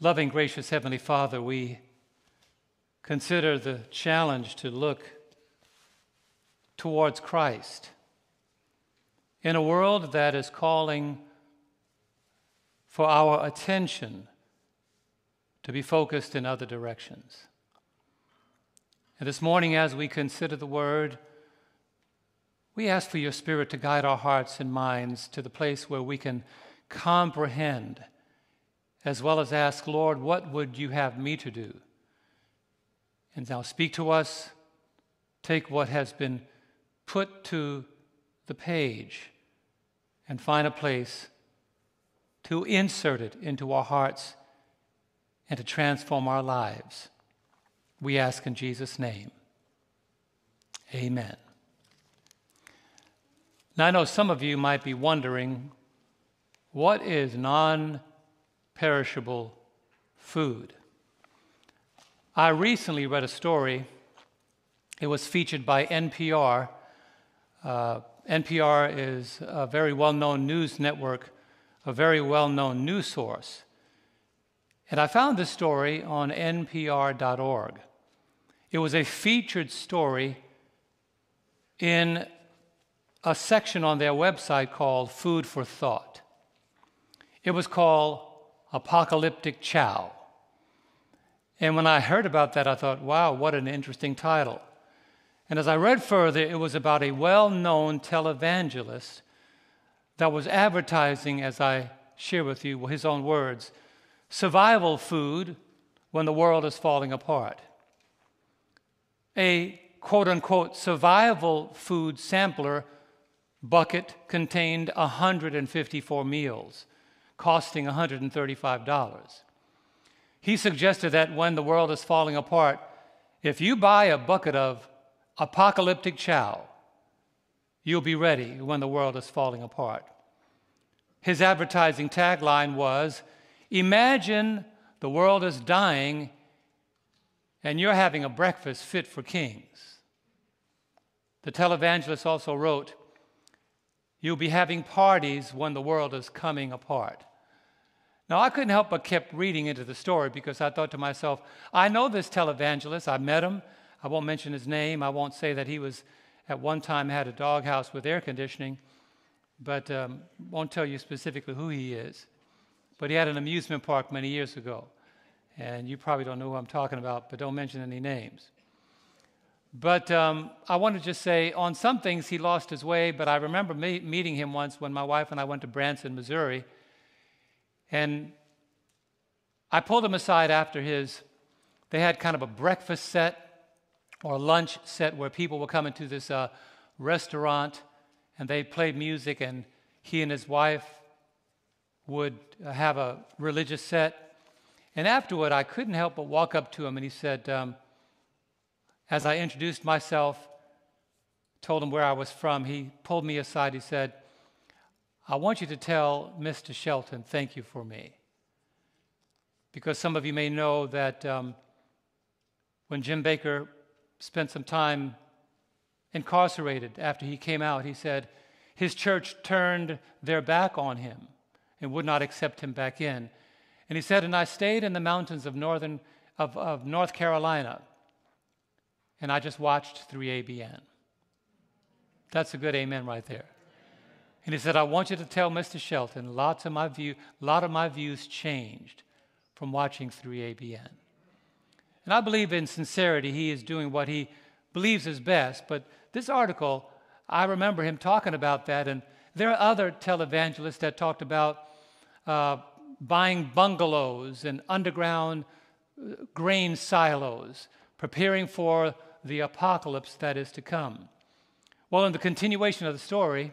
Loving, gracious Heavenly Father, we consider the challenge to look towards Christ in a world that is calling for our attention to be focused in other directions. And this morning, as we consider the Word, we ask for your Spirit to guide our hearts and minds to the place where we can comprehend, as well as ask, Lord, what would you have me to do? And now speak to us. Take what has been put to the page and find a place to insert it into our hearts and to transform our lives. We ask in Jesus' name. Amen. Now, I know some of you might be wondering what is non perishable food? I recently read a story. It was featured by NPR. Uh, NPR is a very well known news network, a very well known news source. And I found this story on npr.org. It was a featured story in a section on their website called Food for Thought. It was called Apocalyptic Chow. And when I heard about that, I thought, wow, what an interesting title. And as I read further, it was about a well known televangelist that was advertising, as I share with you his own words, survival food when the world is falling apart. A quote unquote survival food sampler bucket contained 154 meals, costing $135. He suggested that when the world is falling apart, if you buy a bucket of apocalyptic chow, you'll be ready when the world is falling apart. His advertising tagline was Imagine the world is dying and you're having a breakfast fit for kings. The televangelist also wrote, You'll be having parties when the world is coming apart. Now, I couldn't help but kept reading into the story because I thought to myself, I know this televangelist. I met him. I won't mention his name. I won't say that he was at one time had a doghouse with air conditioning, but um, won't tell you specifically who he is. But he had an amusement park many years ago. And you probably don't know who I'm talking about, but don't mention any names. But um, I want to just say on some things he lost his way, but I remember me- meeting him once when my wife and I went to Branson, Missouri. And I pulled him aside after his, they had kind of a breakfast set or lunch set where people would come into this uh, restaurant and they played music, and he and his wife would have a religious set. And afterward, I couldn't help but walk up to him and he said, um, as I introduced myself, told him where I was from, he pulled me aside. He said, I want you to tell Mr. Shelton, thank you for me. Because some of you may know that um, when Jim Bakker spent some time incarcerated after he came out, he said his church turned their back on him and would not accept him back in. And he said, And I stayed in the mountains of, northern, of, of North Carolina, and I just watched 3ABN. That's a good amen right there. And he said, I want you to tell Mr. Shelton, lots of my view, a lot of my views changed from watching 3ABN. And I believe in sincerity, he is doing what he believes is best. But this article, I remember him talking about that. And there are other televangelists that talked about uh, buying bungalows and underground uh, grain silos, preparing for the apocalypse that is to come. Well, in the continuation of the story,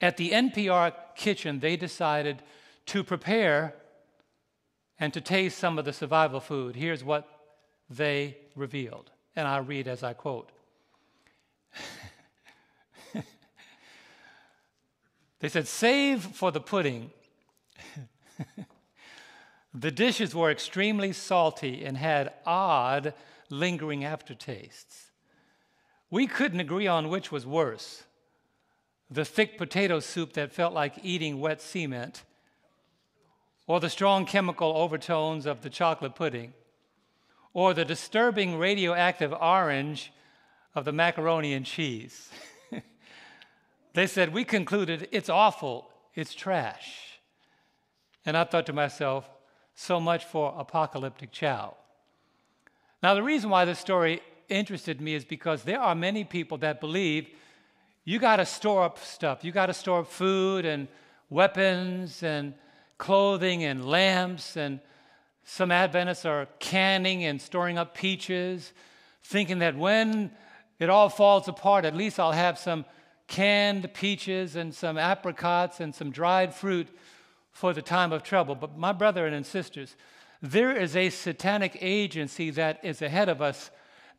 at the NPR kitchen, they decided to prepare and to taste some of the survival food. Here's what they revealed. And I read as I quote. they said, Save for the pudding. the dishes were extremely salty and had odd, lingering aftertastes. We couldn't agree on which was worse the thick potato soup that felt like eating wet cement, or the strong chemical overtones of the chocolate pudding, or the disturbing radioactive orange of the macaroni and cheese. they said, We concluded it's awful, it's trash. And I thought to myself, so much for apocalyptic chow. Now, the reason why this story interested me is because there are many people that believe you got to store up stuff. You got to store up food and weapons and clothing and lamps. And some Adventists are canning and storing up peaches, thinking that when it all falls apart, at least I'll have some canned peaches and some apricots and some dried fruit for the time of trouble. But, my brethren and sisters, there is a satanic agency that is ahead of us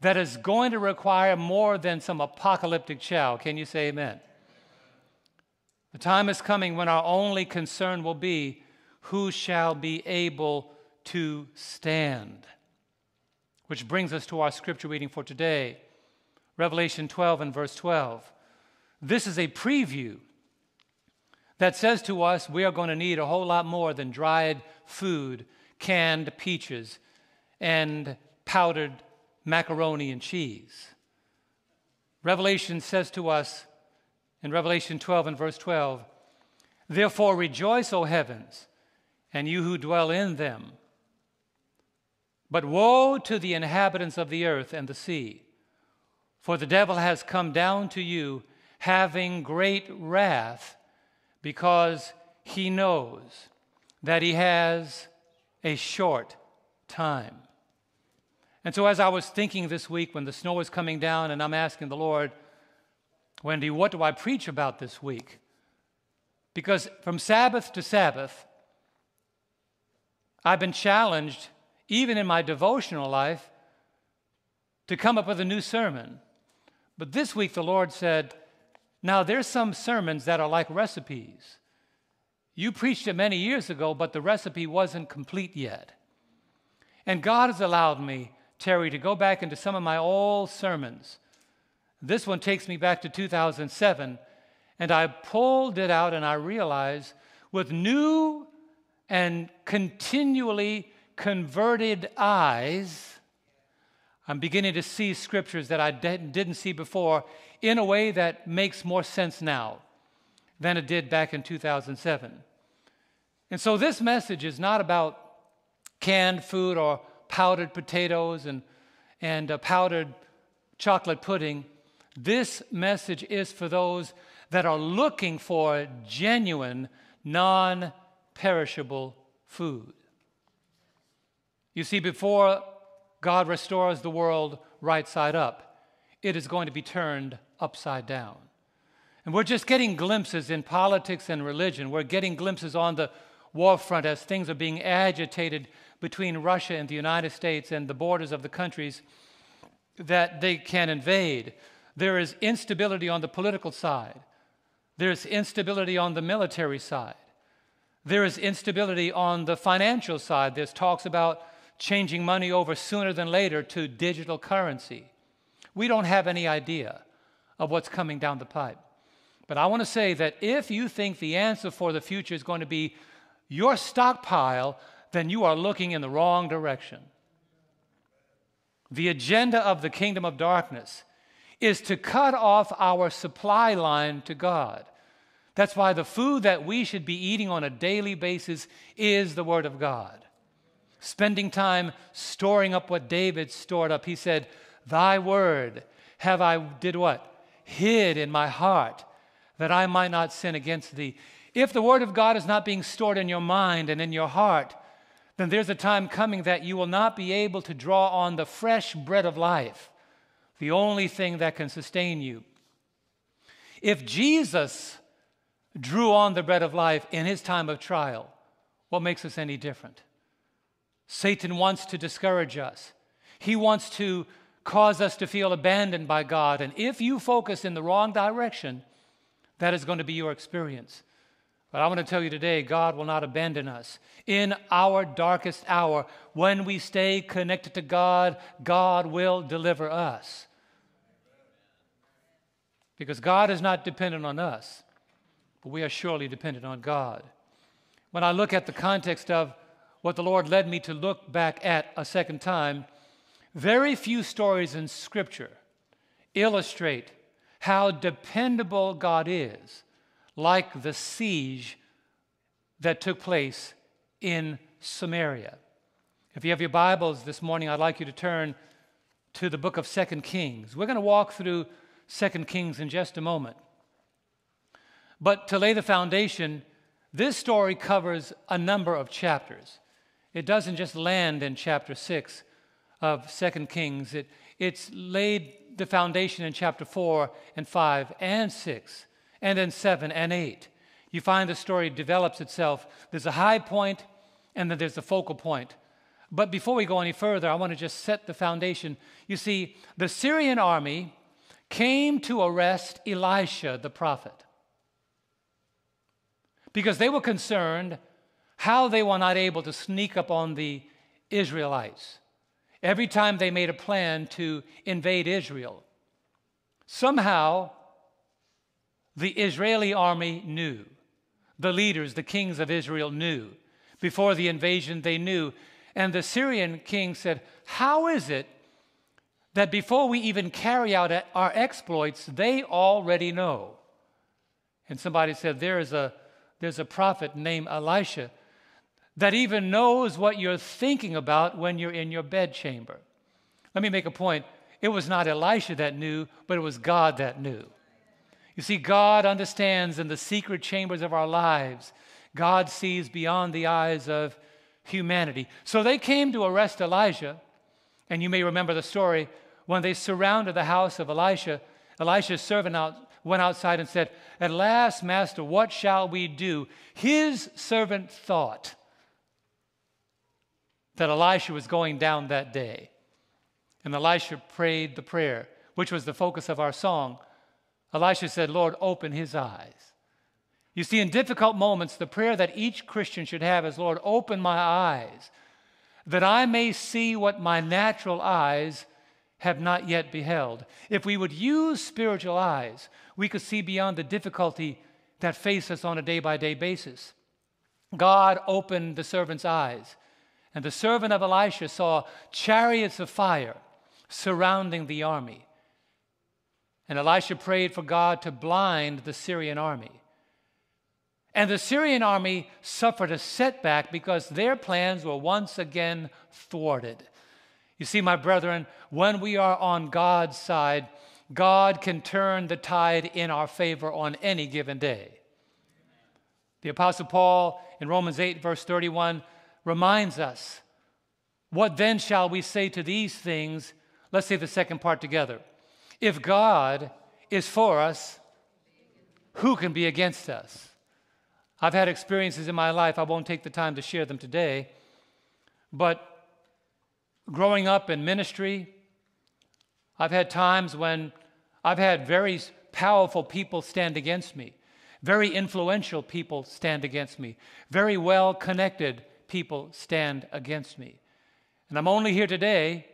that is going to require more than some apocalyptic chow. Can you say amen? The time is coming when our only concern will be who shall be able to stand. Which brings us to our scripture reading for today Revelation 12 and verse 12. This is a preview that says to us we are going to need a whole lot more than dried food, canned peaches, and powdered macaroni and cheese. Revelation says to us in Revelation 12 and verse 12, Therefore rejoice, O heavens, and you who dwell in them. But woe to the inhabitants of the earth and the sea, for the devil has come down to you, having great wrath because he knows that he has a short time. And so, as I was thinking this week when the snow was coming down, and I'm asking the Lord, Wendy, what do I preach about this week? Because from Sabbath to Sabbath, I've been challenged, even in my devotional life, to come up with a new sermon. But this week, the Lord said, now, there's some sermons that are like recipes. You preached it many years ago, but the recipe wasn't complete yet. And God has allowed me, Terry, to go back into some of my old sermons. This one takes me back to 2007, and I pulled it out and I realized with new and continually converted eyes, I'm beginning to see scriptures that I didn't see before in a way that makes more sense now than it did back in 2007. And so this message is not about canned food or powdered potatoes and, and powdered chocolate pudding. This message is for those that are looking for genuine, non perishable food. You see, before God restores the world right side up, it is going to be turned upside down. And we're just getting glimpses in politics and religion. We're getting glimpses on the war front as things are being agitated between Russia and the United States and the borders of the countries that they can invade. There is instability on the political side. There's instability on the military side. There is instability on the financial side. There's talks about changing money over sooner than later to digital currency. We don't have any idea of what's coming down the pipe. But I want to say that if you think the answer for the future is going to be your stockpile, then you are looking in the wrong direction. The agenda of the kingdom of darkness is to cut off our supply line to God. That's why the food that we should be eating on a daily basis is the Word of God. Spending time storing up what David stored up. He said, Thy word have I did what? hid in my heart that I might not sin against thee. If the word of God is not being stored in your mind and in your heart, then there's a time coming that you will not be able to draw on the fresh bread of life, the only thing that can sustain you. If Jesus drew on the bread of life in his time of trial, what makes us any different? Satan wants to discourage us. He wants to cause us to feel abandoned by God. And if you focus in the wrong direction, that is going to be your experience. But I want to tell you today God will not abandon us. In our darkest hour, when we stay connected to God, God will deliver us. Because God is not dependent on us, but we are surely dependent on God. when I look at the context of what the Lord led me to look back at a second time, very few stories in Scripture illustrate how dependable God is, like the siege that took place in Samaria. If you have your Bibles this morning, I'd like you to turn to the book of Second Kings. We're going to walk through Second Kings in just a moment. But to lay the foundation, this story covers a number of chapters. It doesn't just land in chapter 6 of Second Kings, it, it's laid the foundation in chapter 4 and 5 and 6 and then 7 and 8. You find the story develops itself. There's a high point and then there's a focal point. But before we go any further, I want to just set the foundation. You see, the Syrian army came to arrest Elisha the prophet because they were concerned how they were not able to sneak up on the Israelites. Every time they made a plan to invade Israel, somehow the Israeli army knew. The leaders, the kings of Israel knew. Before the invasion, they knew. And the Syrian king said, How is it that before we even carry out our exploits, they already know? And somebody said, There is a, there's a prophet named Elisha that even knows what you're thinking about when you're in your bedchamber. Let me make a point. It was not Elisha that knew, but it was God that knew. You see, God understands in the secret chambers of our lives. God sees beyond the eyes of humanity. So they came to arrest Elijah, and you may remember the story when they surrounded the house of Elisha. Elisha's servant out, went outside and said, At last, Master, what shall we do? His servant thought that Elisha was going down that day. And Elisha prayed the prayer, which was the focus of our song. Elisha said, Lord, open his eyes. You see, in difficult moments, the prayer that each Christian should have is, Lord, open my eyes, that I may see what my natural eyes have not yet beheld. If we would use spiritual eyes, we could see beyond the difficulty that face us on a day by day basis. God opened the servant's eyes and the servant of Elisha saw chariots of fire surrounding the army. And Elisha prayed for God to blind the Syrian army. And the Syrian army suffered a setback because their plans were once again thwarted. You see, my brethren, when we are on God's side, God can turn the tide in our favor on any given day. The Apostle Paul in Romans 8, verse 31, reminds us. What then shall we say to these things? Let's say the second part together. If God is for us, who can be against us? I've had experiences in my life, I won't take the time to share them today, but growing up in ministry, I've had times when I've had very powerful people stand against me, very influential people stand against me, very well connected people stand against me. And I'm only here today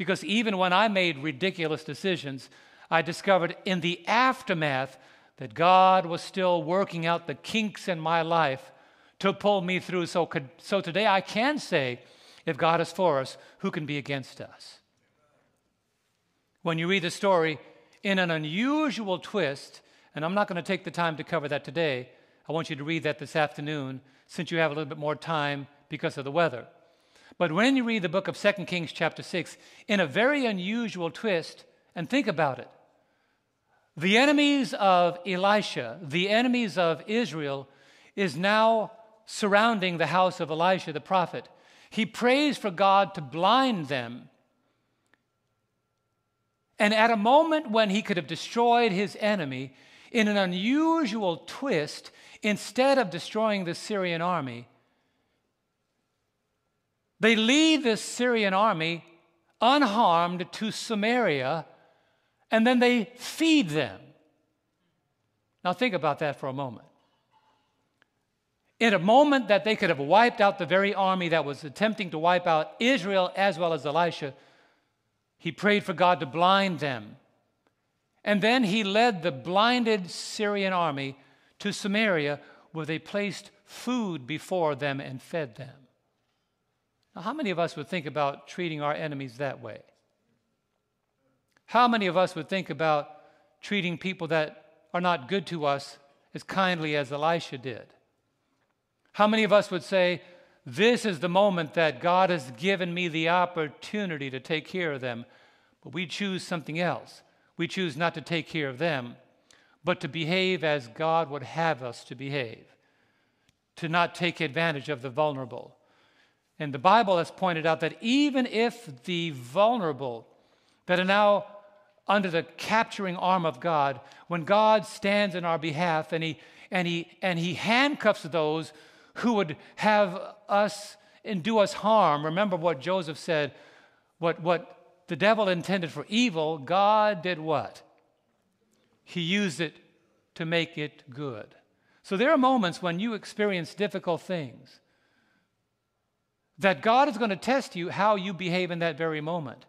because even when I made ridiculous decisions, I discovered in the aftermath that God was still working out the kinks in my life to pull me through. So, could, so today I can say, if God is for us, who can be against us? When you read the story in an unusual twist, and I'm not going to take the time to cover that today, I want you to read that this afternoon since you have a little bit more time because of the weather. But when you read the book of 2 Kings, chapter 6, in a very unusual twist, and think about it, the enemies of Elisha, the enemies of Israel, is now surrounding the house of Elisha the prophet. He prays for God to blind them. And at a moment when he could have destroyed his enemy, in an unusual twist, instead of destroying the Syrian army, they lead this Syrian army unharmed to Samaria, and then they feed them. Now, think about that for a moment. In a moment that they could have wiped out the very army that was attempting to wipe out Israel as well as Elisha, he prayed for God to blind them. And then he led the blinded Syrian army to Samaria, where they placed food before them and fed them. Now, how many of us would think about treating our enemies that way? How many of us would think about treating people that are not good to us as kindly as Elisha did? How many of us would say, This is the moment that God has given me the opportunity to take care of them, but we choose something else? We choose not to take care of them, but to behave as God would have us to behave, to not take advantage of the vulnerable. And the Bible has pointed out that even if the vulnerable that are now under the capturing arm of God, when God stands in our behalf and he, and he, and he handcuffs those who would have us and do us harm, remember what Joseph said, what, what the devil intended for evil, God did what? He used it to make it good. So there are moments when you experience difficult things that God is going to test you how you behave in that very moment.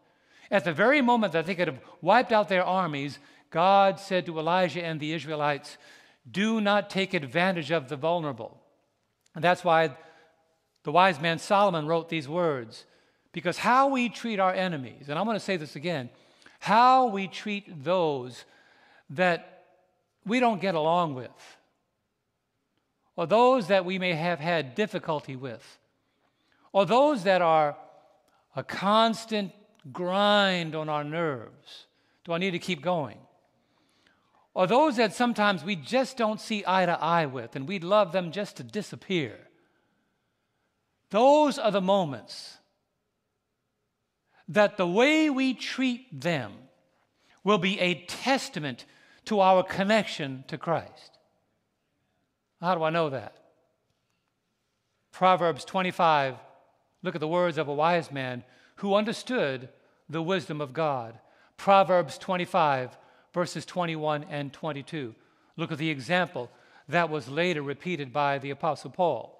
At the very moment that they could have wiped out their armies, God said to Elijah and the Israelites, Do not take advantage of the vulnerable. And that's why the wise man Solomon wrote these words. Because how we treat our enemies, and I'm going to say this again, how we treat those that we don't get along with, or those that we may have had difficulty with, or those that are a constant grind on our nerves. Do I need to keep going? Or those that sometimes we just don't see eye to eye with and we'd love them just to disappear. Those are the moments that the way we treat them will be a testament to our connection to Christ. How do I know that? Proverbs 25, look at the words of a wise man who understood the wisdom of God. Proverbs 25, verses 21 and 22. Look at the example that was later repeated by the Apostle Paul.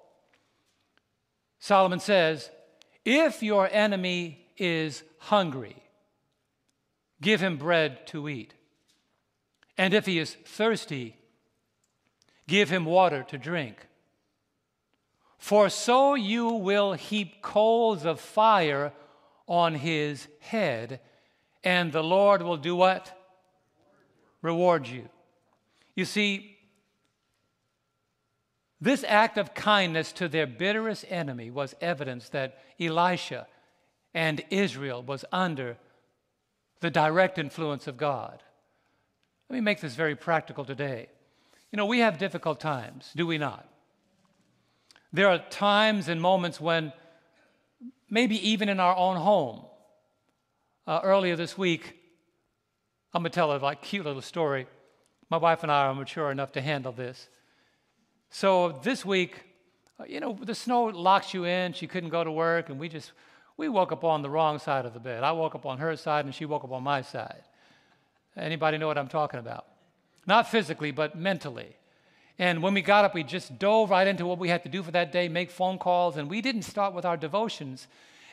Solomon says, If your enemy is hungry, give him bread to eat. And if he is thirsty, give him water to drink. For so you will heap coals of fire on his head, and the Lord will do what? Reward you. You see, this act of kindness to their bitterest enemy was evidence that Elisha and Israel was under the direct influence of God. Let me make this very practical today. You know, we have difficult times, do we not? There are times and moments when, maybe even in our own home, uh, earlier this week, I'm to tell a like cute little story. My wife and I are mature enough to handle this. So this week, uh, you know, the snow locks you in. She couldn't go to work, and we just we woke up on the wrong side of the bed. I woke up on her side, and she woke up on my side. Anybody know what I'm talking about? Not physically, but mentally. And when we got up, we just dove right into what we had to do for that day, make phone calls, and we didn't start with our devotions.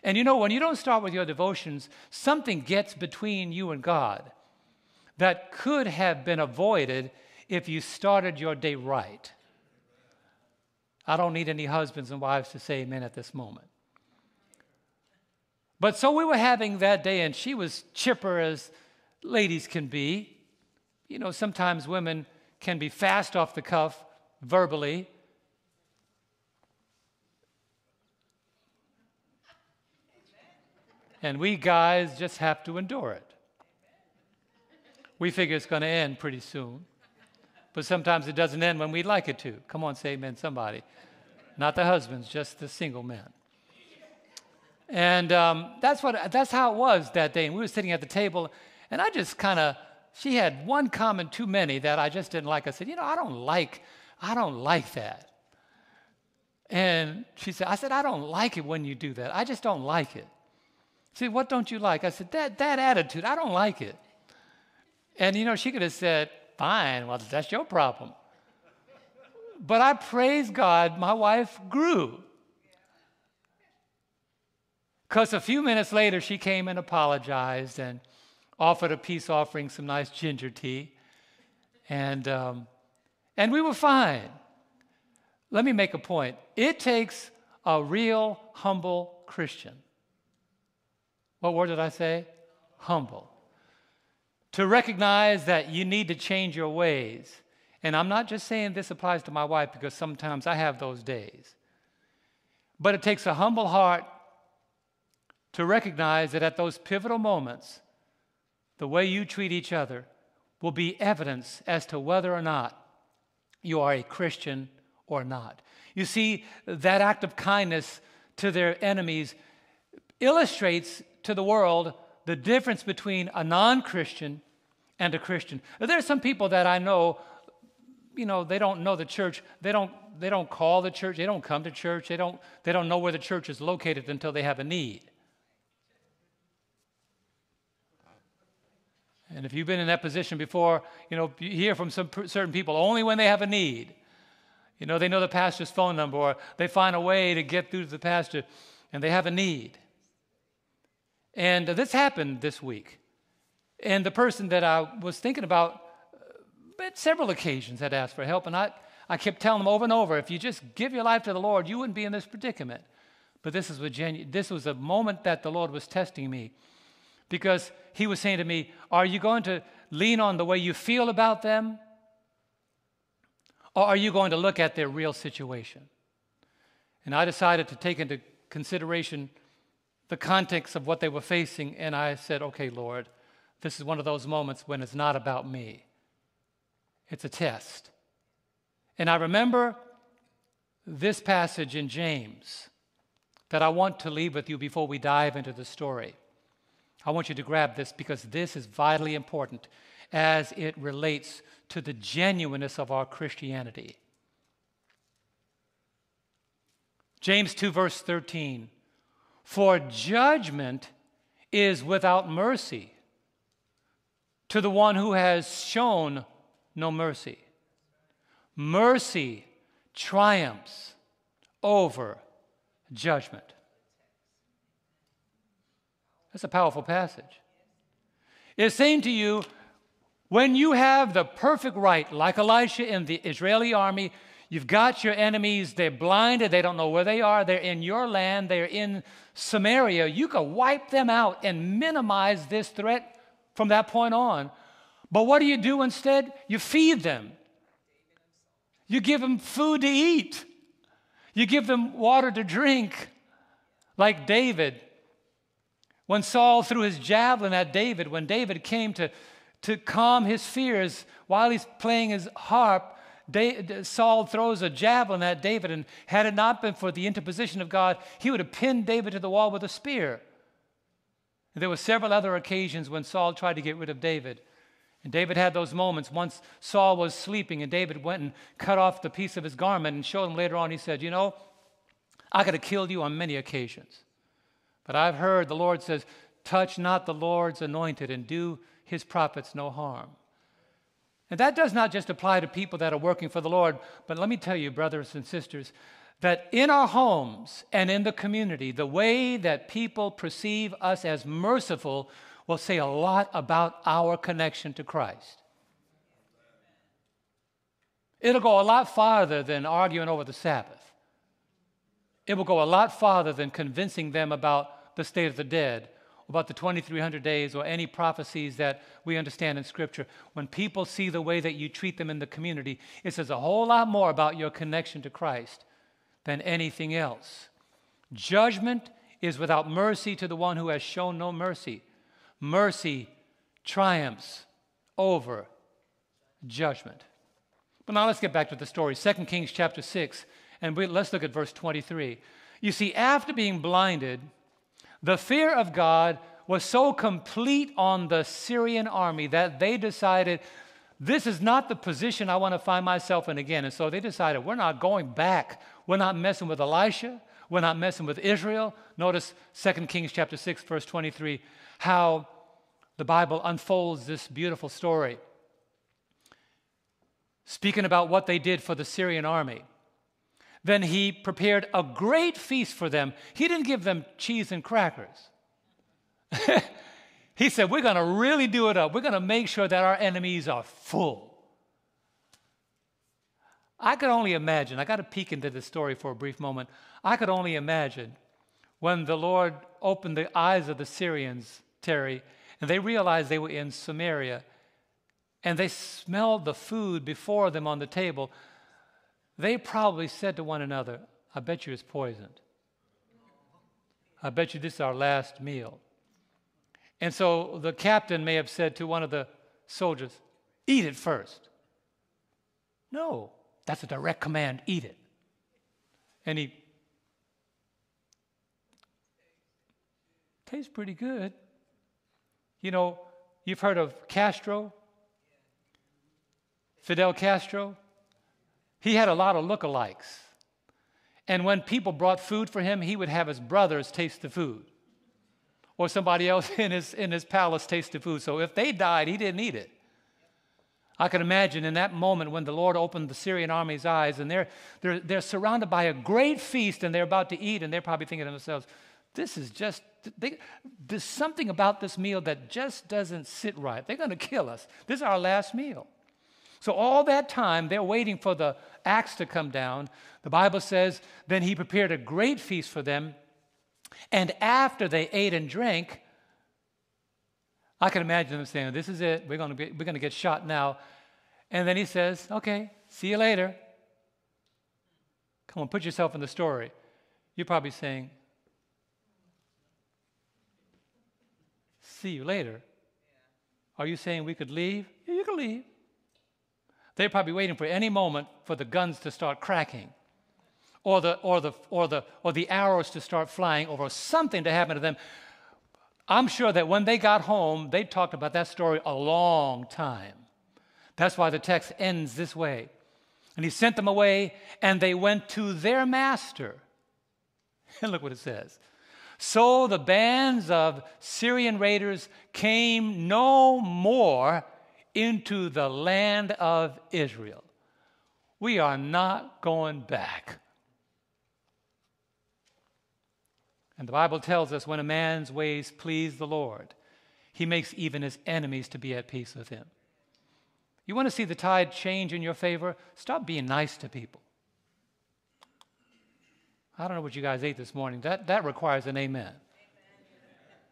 And you know, when you don't start with your devotions, something gets between you and God that could have been avoided if you started your day right. I don't need any husbands and wives to say amen at this moment. But so we were having that day, and she was chipper as ladies can be. You know, sometimes women can be fast off the cuff verbally. And we guys just have to endure it. We figure it's going to end pretty soon. But sometimes it doesn't end when we'd like it to. Come on, say amen, somebody. Not the husbands, just the single men. And um, that's, what, that's how it was that day. And we were sitting at the table, and I just kind of, she had one comment too many that I just didn't like. I said, you know, I don't like, I don't like that. And she said, I said, I don't like it when you do that. I just don't like it. Said, what don't you like? I said, that, that attitude, I don't like it. And, you know, she could have said, fine, well, that's your problem. But I praise God, my wife grew. Because a few minutes later, she came and apologized and offered a peace offering, some nice ginger tea. And, um, and we were fine. let me make a point. It takes a real humble Christian. What word did I say? Humble. To recognize that you need to change your ways. And I'm not just saying this applies to my wife because sometimes I have those days. But it takes a humble heart to recognize that at those pivotal moments, the way you treat each other will be evidence as to whether or not you are a Christian or not. You see, that act of kindness to their enemies illustrates to the world the difference between a non Christian and a Christian. There are some people that I know, you know, they don't know the church. They don't, they don't call the church. They don't come to church. They don't, they don't know where the church is located until they have a need. And if you've been in that position before, you know, you hear from some certain people only when they have a need. You know, they know the pastor's phone number or they find a way to get through to the pastor and they have a need. And this happened this week. And the person that I was thinking about uh, at several occasions had asked for help. And I, I kept telling them over and over if you just give your life to the Lord, you wouldn't be in this predicament. But this, is a genu- this was a moment that the Lord was testing me because he was saying to me, Are you going to lean on the way you feel about them? Or are you going to look at their real situation? And I decided to take into consideration the context of what they were facing, and I said, Okay, Lord, this is one of those moments when it's not about me, it's a test. And I remember this passage in James that I want to leave with you before we dive into the story. I want you to grab this because this is vitally important as it relates to the genuineness of our Christianity. James 2, verse 13. For judgment is without mercy to the one who has shown no mercy. Mercy triumphs over judgment. That's a powerful passage. It's saying to you, when you have the perfect right, like Elisha in the Israeli army, you've got your enemies, they're blinded, they don't know where they are, they're in your land, they're in Samaria. You can wipe them out and minimize this threat from that point on. But what do you do instead? You feed them, you give them food to eat, you give them water to drink, like David when Saul threw his javelin at David, when David came to, to calm his fears while he's playing his harp, Saul throws a javelin at David, and had it not been for the interposition of God, he would have pinned David to the wall with a spear. And there were several other occasions when Saul tried to get rid of David. And David had those moments. Once Saul was sleeping, and David went and cut off the piece of his garment and showed him later on. He said, You know, I could have killed you on many occasions. But I've heard the Lord says, Touch not the Lord's anointed and do his prophets no harm. And that does not just apply to people that are working for the Lord, but let me tell you, brothers and sisters, that in our homes and in the community, the way that people perceive us as merciful will say a lot about our connection to Christ. It'll go a lot farther than arguing over the Sabbath. It will go a lot farther than convincing them about the state of the dead, about the 2300 days, or any prophecies that we understand in Scripture. When people see the way that you treat them in the community, it says a whole lot more about your connection to Christ than anything else. Judgment is without mercy to the one who has shown no mercy. Mercy triumphs over judgment. But now let's get back to the story. 2 Kings chapter 6, and we, let's look at verse 23. You see, after being blinded, the fear of God was so complete on the Syrian army that they decided, this is not the position I want to find myself in again. And so they decided, we're not going back. We're not messing with Elisha. We're not messing with Israel. Notice 2 Kings chapter 6, verse 23, how the Bible unfolds this beautiful story. Speaking about what they did for the Syrian army. Then he prepared a great feast for them. He didn't give them cheese and crackers. he said, We're going to really do it up. We're going to make sure that our enemies are full. I could only imagine, I got to peek into this story for a brief moment. I could only imagine when the Lord opened the eyes of the Syrians, Terry, and they realized they were in Samaria, and they smelled the food before them on the table, they probably said to one another, I bet you it's poisoned. I bet you this is our last meal. And so the captain may have said to one of the soldiers, Eat it first. No, that's a direct command eat it. And he tastes pretty good. You know, you've heard of Castro, Fidel Castro. He had a lot of lookalikes. And when people brought food for him, he would have his brothers taste the food. Or somebody else in his, in his palace taste the food. So if they died, he didn't eat it. I can imagine in that moment when the Lord opened the Syrian army's eyes and they're, they're, they're surrounded by a great feast and they're about to eat and they're probably thinking to themselves, this is just, they, there's something about this meal that just doesn't sit right. They're going to kill us. This is our last meal. So, all that time, they're waiting for the axe to come down. The Bible says, then he prepared a great feast for them. And after they ate and drank, I can imagine them saying, This is it. We're going to, be, we're going to get shot now. And then he says, Okay, see you later. Come on, put yourself in the story. You're probably saying, See you later. Are you saying we could leave? Yeah, you can leave. They're probably waiting for any moment for the guns to start cracking or the, or the, or the, or the arrows to start flying or something to happen to them. I'm sure that when they got home, they talked about that story a long time. That's why the text ends this way. And he sent them away, and they went to their master. And look what it says. So the bands of Syrian raiders came no more into the land of Israel. We are not going back. And the Bible tells us when a man's ways please the Lord, he makes even his enemies to be at peace with him. You want to see the tide change in your favor? Stop being nice to people. I don't know what you guys ate this morning. That, that requires an amen.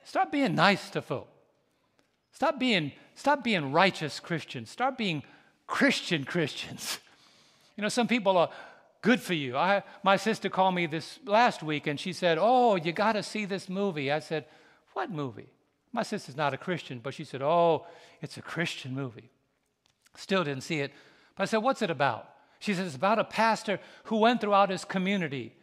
Stop being nice to folk. Stop being, stop being righteous Christians. Start being Christian Christians. You know, some people are good for you. I, my sister called me this last week and she said, Oh, you got to see this movie. I said, What movie? My sister's not a Christian, but she said, Oh, it's a Christian movie. Still didn't see it. But I said, What's it about? She said, It's about a pastor who went throughout his community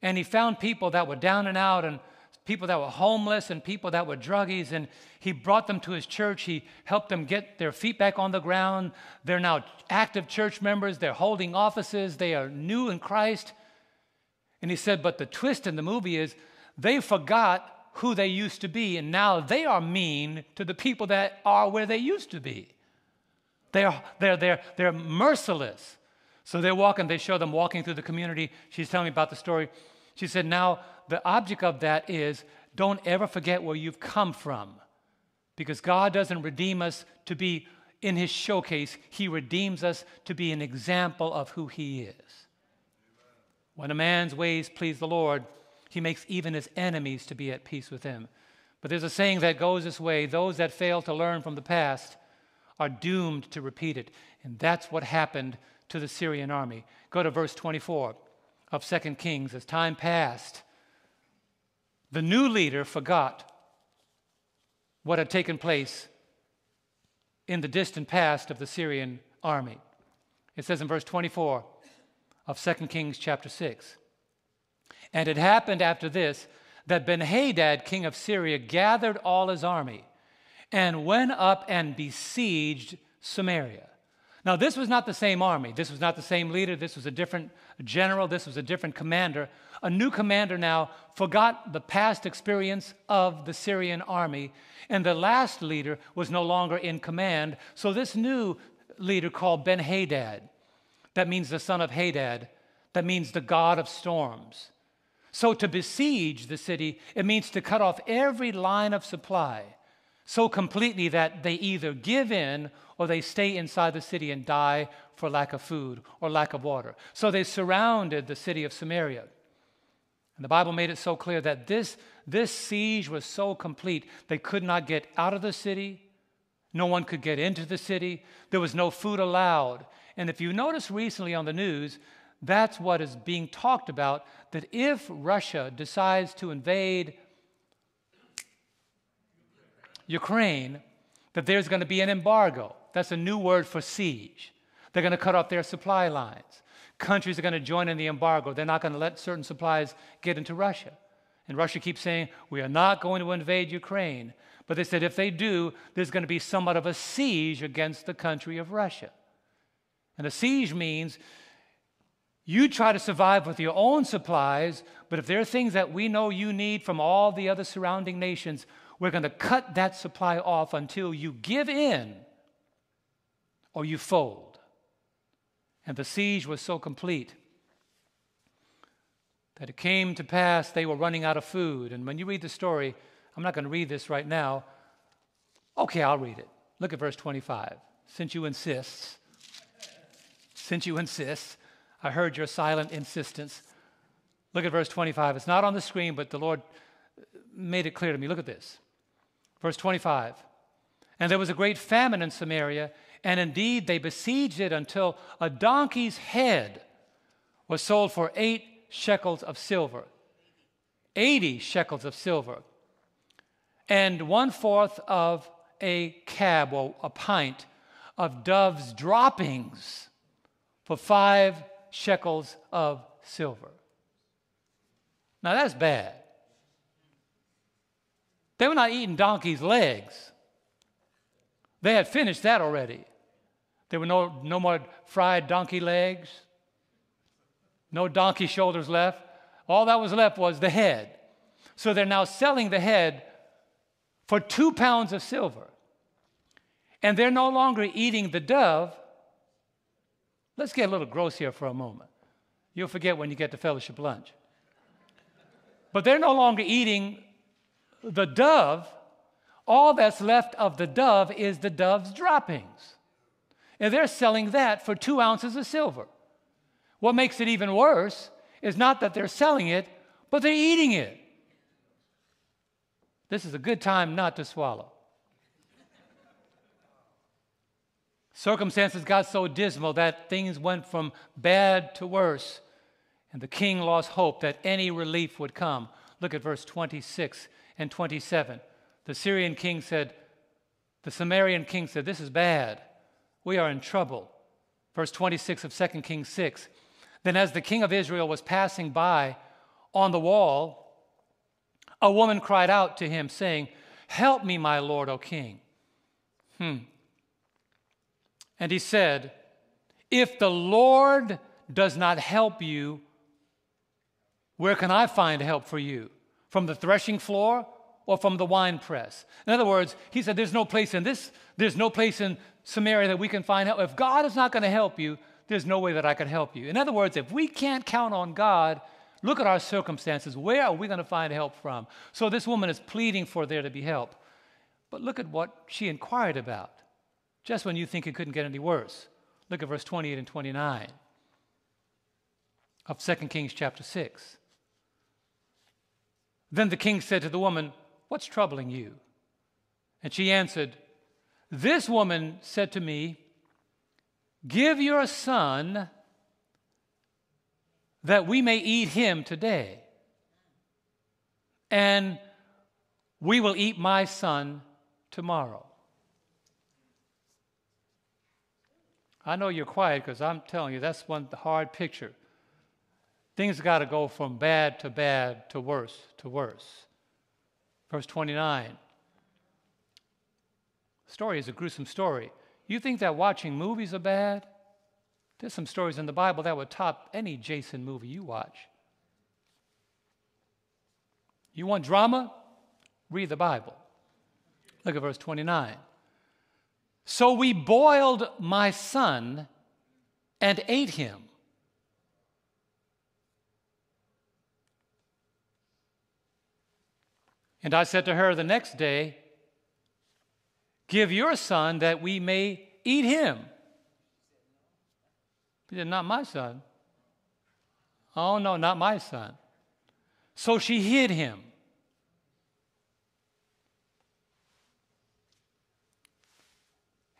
and he found people that were down and out and people that were homeless and people that were druggies, and he brought them to his church. He helped them get their feet back on the ground. They're now active church members, they're holding offices, they are new in Christ. And he said, But the twist in the movie is they forgot who they used to be, and now they are mean to the people that are where they used to be. They're, they're, they're, they're merciless. So they're walking, they show them walking through the community. She's telling me about the story. She said, Now the object of that is don't ever forget where you've come from. Because God doesn't redeem us to be in his showcase, he redeems us to be an example of who he is. When a man's ways please the Lord, he makes even his enemies to be at peace with him. But there's a saying that goes this way those that fail to learn from the past are doomed to repeat it. And that's what happened to the Syrian army. Go to verse 24 of 2 Kings. As time passed, the new leader forgot what had taken place in the distant past of the Syrian army. It says in verse 24 of 2 Kings chapter 6 And it happened after this that Benhadad, king of Syria, gathered all his army and went up and besieged Samaria. Now, this was not the same army. This was not the same leader. This was a different general. This was a different commander. A new commander now forgot the past experience of the Syrian army, and the last leader was no longer in command. So, this new leader called Ben Hadad, that means the son of Hadad, that means the god of storms. So, to besiege the city, it means to cut off every line of supply. So completely that they either give in or they stay inside the city and die for lack of food or lack of water. So they surrounded the city of Samaria. And the Bible made it so clear that this, this siege was so complete, they could not get out of the city. No one could get into the city. There was no food allowed. And if you notice recently on the news, that's what is being talked about that if Russia decides to invade Ukraine, that there's going to be an embargo. That's a new word for siege. They're going to cut off their supply lines. Countries are going to join in the embargo. They're not going to let certain supplies get into Russia. And Russia keeps saying, we are not going to invade Ukraine. But they said if they do, there's going to be somewhat of a siege against the country of Russia. And a siege means you try to survive with your own supplies, but if there are things that we know you need from all the other surrounding nations, we're going to cut that supply off until you give in or you fold. And the siege was so complete that it came to pass they were running out of food. And when you read the story, I'm not going to read this right now. Okay, I'll read it. Look at verse 25. Since you insist, since you insist, I heard your silent insistence. Look at verse 25. It's not on the screen, but the Lord made it clear to me. Look at this. Verse 25. And there was a great famine in Samaria, and indeed they besieged it until a donkey's head was sold for eight shekels of silver. 80 shekels of silver and one fourth of a kab or a pint of dove's droppings for five shekels of silver. Now that's bad. They were not eating donkey's legs. They had finished that already. There were no, no more fried donkey legs, no donkey shoulders left. All that was left was the head. So they're now selling the head for two pounds of silver. And they're no longer eating the dove. Let's get a little gross here for a moment. You'll forget when you get to fellowship lunch. But they're no longer eating the dove. All that's left of the dove is the dove's droppings. And they're selling that for two ounces of silver. What makes it even worse is not that they're selling it, but they're eating it. This is a good time not to swallow. Circumstances got so dismal that things went from bad to worse, and the king lost hope that any relief would come. Look at verse 26 and 27. The Syrian king said, The Samaritan king said, This is bad. We are in trouble. Verse 26 of 2 Kings 6. Then, as the king of Israel was passing by on the wall, a woman cried out to him, saying, Help me, my lord, O king. Hmm. And he said, If the Lord does not help you, where can I find help for you? From the threshing floor or from the wine press? In other words, he said, There's no place in this, there's no place in Samaria that we can find help. If God is not going to help you, there's no way that I can help you. In other words, if we can't count on God, Look at our circumstances. Where are we going to find help from? So this woman is pleading for there to be help. But look at what she inquired about, just when you think it couldn't get any worse. Look at verse 28 and 29 of 2 Kings chapter 6. Then the king said to the woman, What's troubling you? And she answered, This woman said to me, Give your son that we may eat him today. And we will eat my son tomorrow. I know you're quiet because I'm telling you that's one hard picture. Things got to go from bad to bad to worse to worse. Verse 29. The story is a gruesome story. You think that watching movies are bad? There's some stories in the Bible that would top any Jason movie you watch. You want drama? Read the Bible. Look at verse 29. So we boiled my son and ate him. And I said to her the next day, Give your son that we may eat him. He said, Not my son. Oh, no, not my son. So she hid him.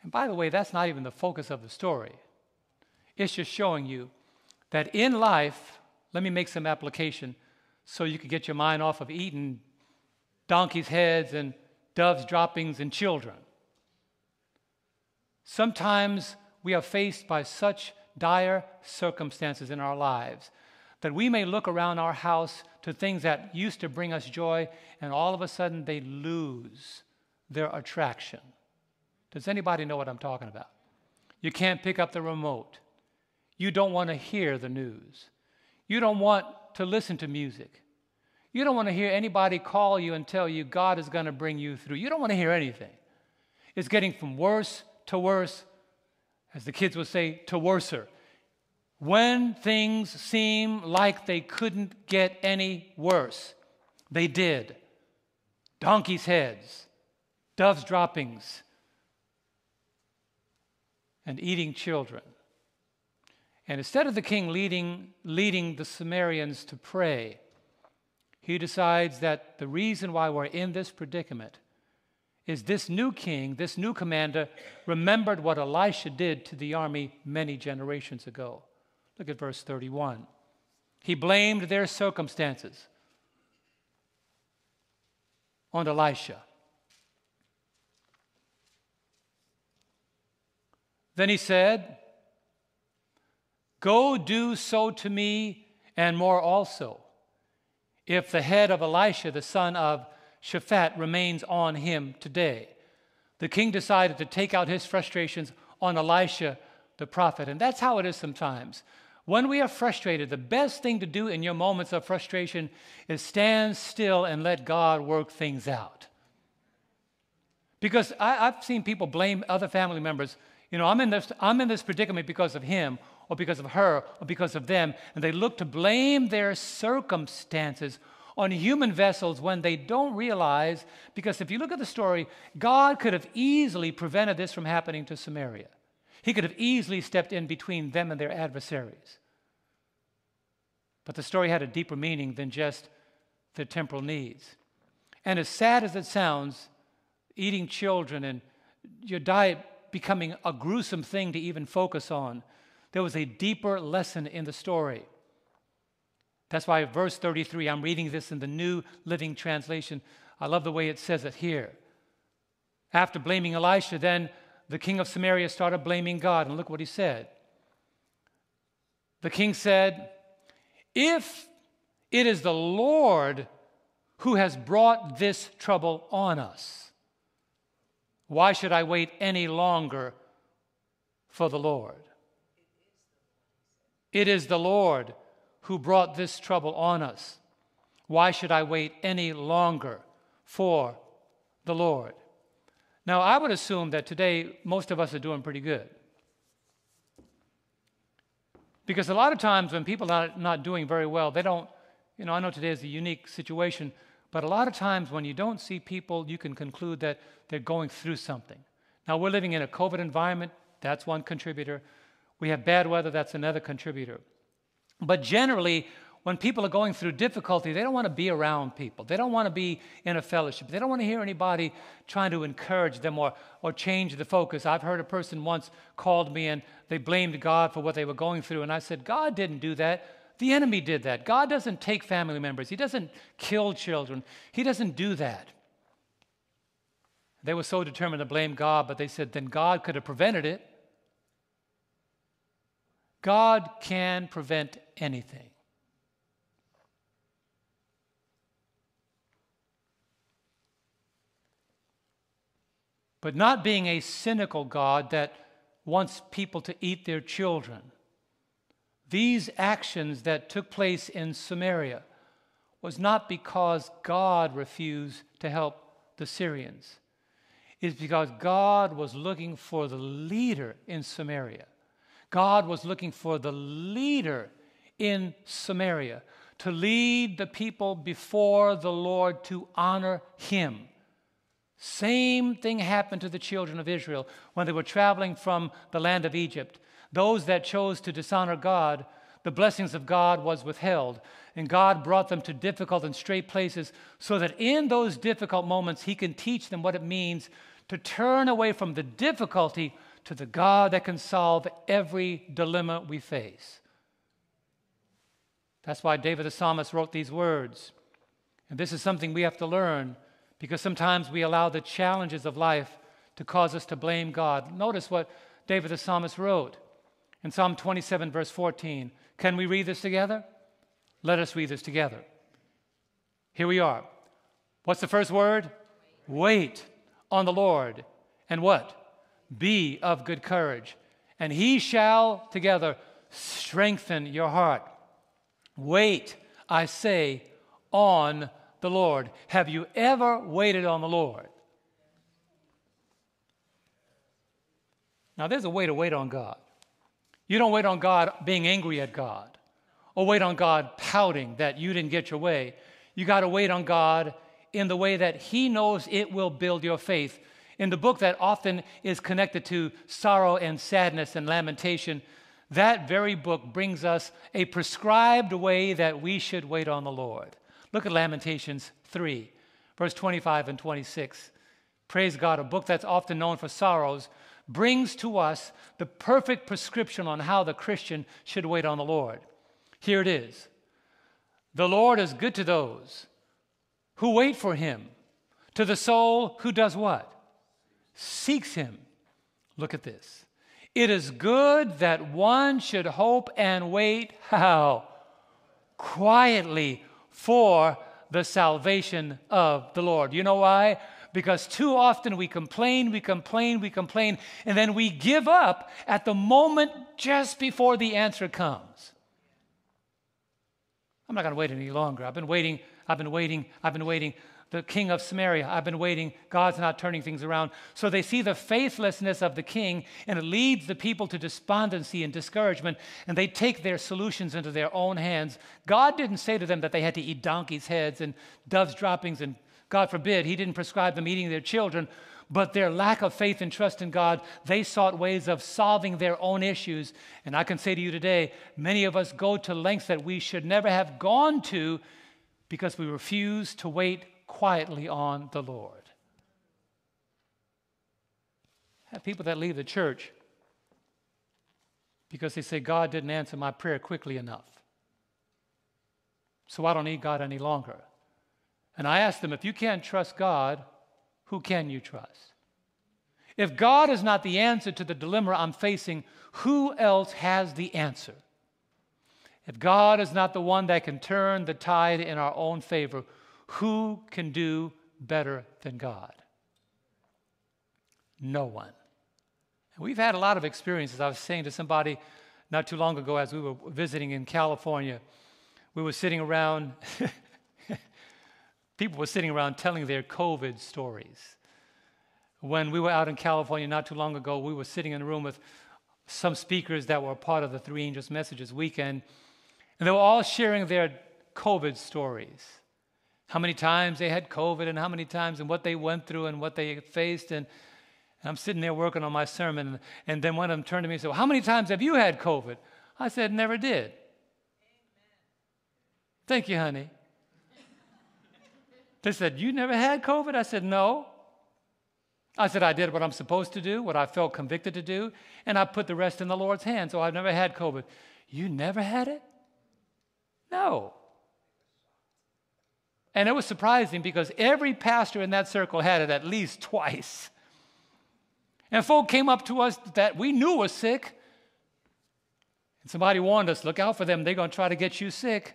And by the way, that's not even the focus of the story. It's just showing you that in life, let me make some application so you can get your mind off of eating donkeys' heads and doves' droppings and children. Sometimes we are faced by such dire circumstances in our lives that we may look around our house to things that used to bring us joy, and all of a sudden they lose their attraction. Does anybody know what I'm talking about? You can't pick up the remote. You don't want to hear the news. You don't want to listen to music. You don't want to hear anybody call you and tell you God is going to bring you through. You don't want to hear anything. It's getting from worse to worse, as the kids would say, to worser. When things seem like they couldn't get any worse, they did. Donkeys' heads, doves' droppings, and eating children. And instead of the king leading, leading the Samarians to pray, he decides that the reason why we're in this predicament is this new king, this new commander, remembered what Elisha did to the army many generations ago. Look at verse 31. He blamed their circumstances on Elisha. Then he said, Go do so to me and more also, if the head of Elisha, the son of Shaphat, remains on him today. The king decided to take out his frustrations on Elisha the prophet. And that's how it is sometimes. When we are frustrated, the best thing to do in your moments of frustration is stand still and let God work things out. Because I, have seen people blame other family members. You know, I'm in, this, I'm in this predicament because of him, or because of her, or because of them. And they look to blame their circumstances on human vessels when they don't realize, because if you look at the story, God could have easily prevented this from happening to Samaria. He could have easily stepped in between them and their adversaries. But the story had a deeper meaning than just their temporal needs. And as sad as it sounds, eating children and your diet becoming a gruesome thing to even focus on, there was a deeper lesson in the story. That's why verse 33, I'm reading this in the New Living Translation. I love the way it says it here. After blaming Elisha, then the king of Samaria started blaming God. And look what he said. The king said, If it is the Lord who has brought this trouble on us, why should I wait any longer for the Lord? It is the Lord who brought this trouble on us. Why should I wait any longer for the Lord? Now, I would assume that today most of us are doing pretty good. Because a lot of times when people are not doing very well, they don't, you know, I know today is a unique situation, but a lot of times when you don't see people, you can conclude that they're going through something. Now, we're living in a COVID environment, that's one contributor. We have bad weather, that's another contributor. But generally, when people are going through difficulty, they don't want to be around people. They don't want to be in a fellowship. They don't want to hear anybody trying to encourage them or, or change the focus. I've heard a person once called me and they blamed God for what they were going through. And I said, God didn't do that. The enemy did that. God doesn't take family members, He doesn't kill children, He doesn't do that. They were so determined to blame God, but they said, then God could have prevented it. God can prevent anything. but not being a cynical God that wants people to eat their children. These actions that took place in Samaria was not because God refused to help the Syrians. It's because God was looking for the leader in Samaria. God was looking for the leader in Samaria to lead the people before the Lord to honor him Same thing happened to the children of Israel when they were traveling from the land of Egypt. Those that chose to dishonor God, the blessings of God was withheld, and God brought them to difficult and straight places so that in those difficult moments He can teach them what it means to turn away from the difficulty to the God that can solve every dilemma we face. That's why David the psalmist wrote these words. And this is something we have to learn because sometimes we allow the challenges of life to cause us to blame God. Notice what David the psalmist wrote in Psalm 27, verse 14. Can we read this together? Let us read this together. Here we are. What's the first word? Wait on the Lord. And what? Be of good courage. And he shall together strengthen your heart. Wait, I say, on the Lord. Have you ever waited on the Lord? Now, there's a way to wait on God. You don't wait on God being angry at God or wait on God pouting that you didn't get your way. You got to wait on God in the way that He knows it will build your faith. In the book that often is connected to sorrow and sadness and lamentation, that very book brings us a prescribed way that we should wait on the Lord. Look at Lamentations 3, verse 25 and 26. Praise God, a book that's often known for sorrows brings to us the perfect prescription on how the Christian should wait on the Lord. Here it is The Lord is good to those who wait for him, to the soul who does what? Seeks him. Look at this. It is good that one should hope and wait how? Quietly for the salvation of the Lord. You know why? Because too often we complain, we complain, we complain, and then we give up at the moment just before the answer comes. I'm not going to wait any longer. I've been waiting, I've been waiting, I've been waiting the king of Samaria. I've been waiting. God's not turning things around. So they see the faithlessness of the king, and it leads the people to despondency and discouragement, and they take their solutions into their own hands. God didn't say to them that they had to eat donkeys' heads and doves' droppings, and God forbid, He didn't prescribe them eating their children. But their lack of faith and trust in God, they sought ways of solving their own issues. And I can say to you today, many of us go to lengths that we should never have gone to because we refuse to wait quietly on the Lord. I have people that leave the church because they say, God didn't answer my prayer quickly enough. So I don't need God any longer. And I ask them, if you can't trust God, who can you trust? If God is not the answer to the dilemma I'm facing, who else has the answer? If God is not the one that can turn the tide in our own favor, who can do better than God? No one. And we've had a lot of experiences. I was saying to somebody not too long ago as we were visiting in California, we were sitting around, people were sitting around telling their COVID stories. When we were out in California not too long ago, we were sitting in a room with some speakers that were part of the Three Angels Messages weekend, and they were all sharing their COVID stories how many times they had COVID and how many times and what they went through and what they faced. And, and I'm sitting there working on my sermon. And then one of them turned to me and said, well, How many times have you had COVID? I said, Never did. Amen. Thank you, honey. they said, You never had COVID? I said, No. I said, I did what I'm supposed to do, what I felt convicted to do, and I put the rest in the Lord's hands. So I've never had COVID. You never had it? No. And it was surprising because every pastor in that circle had it at least twice. And folk came up to us that we knew was sick. And somebody warned us, look out for them, they're going to try to get you sick.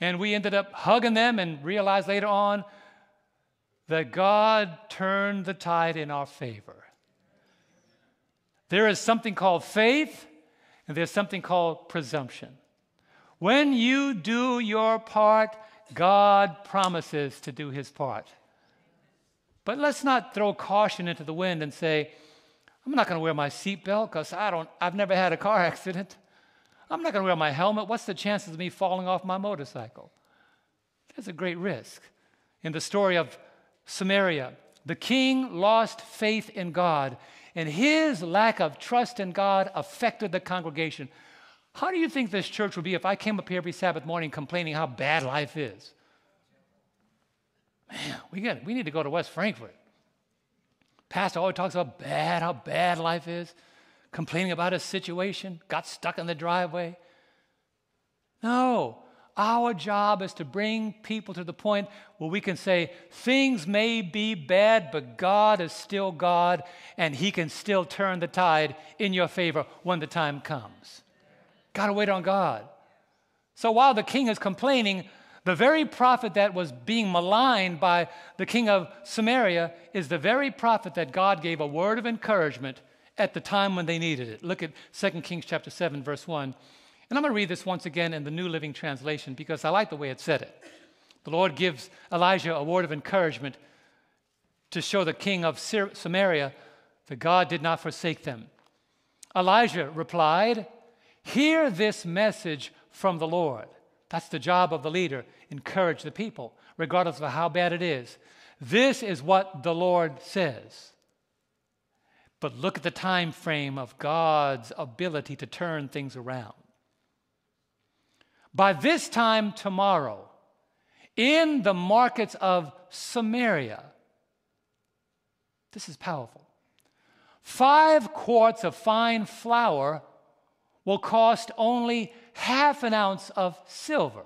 And we ended up hugging them and realized later on that God turned the tide in our favor. There is something called faith, and there's something called presumption. When you do your part, God promises to do his part. But let's not throw caution into the wind and say, I'm not going to wear my seatbelt because I don't, I've never had a car accident. I'm not going to wear my helmet. What's the chances of me falling off my motorcycle? There's a great risk. In the story of Samaria, The king lost faith in God, and his lack of trust in God affected the congregation. How do you think this church would be if I came up here every Sabbath morning complaining how bad life is? Man, we, got, we need to go to West Frankfort. Pastor always talks about bad, how bad life is, complaining about a situation, got stuck in the driveway. No, our job is to bring people to the point where we can say, things may be bad, but God is still God, and He can still turn the tide in your favor when the time comes. Got to wait on God. So while the king is complaining, the very prophet that was being maligned by the king of Samaria is the very prophet that God gave a word of encouragement at the time when they needed it. Look at 2 Kings chapter 7 verse 1. And I'm going to read this once again in the New Living Translation because I like the way it said it. The Lord gives Elijah a word of encouragement to show the king of Samaria that God did not forsake them. Elijah replied, Hear this message from the Lord. That's the job of the leader. Encourage the people, regardless of how bad it is. This is what the Lord says. But look at the time frame of God's ability to turn things around. By this time tomorrow, in the markets of Samaria, this is powerful. Five quarts of fine flour will cost only half an ounce of silver.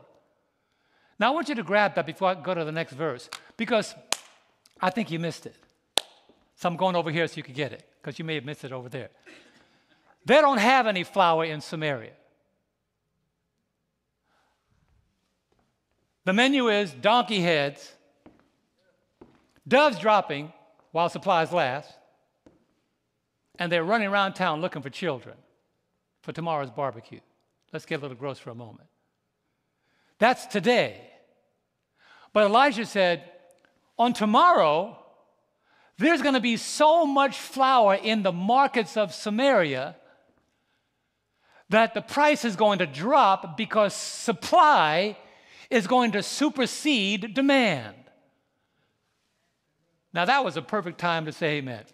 Now, I want you to grab that before I go to the next verse because I think you missed it. So I'm going over here so you can get it because you may have missed it over there. They don't have any flour in Samaria. The menu is donkey heads, doves dropping while supplies last, and they're running around town looking for children for tomorrow's barbecue. Let's get a little gross for a moment. That's today. But Elijah said, on tomorrow, there's going to be so much flour in the markets of Samaria that the price is going to drop because supply is going to supersede demand. Now, that was a perfect time to say amen.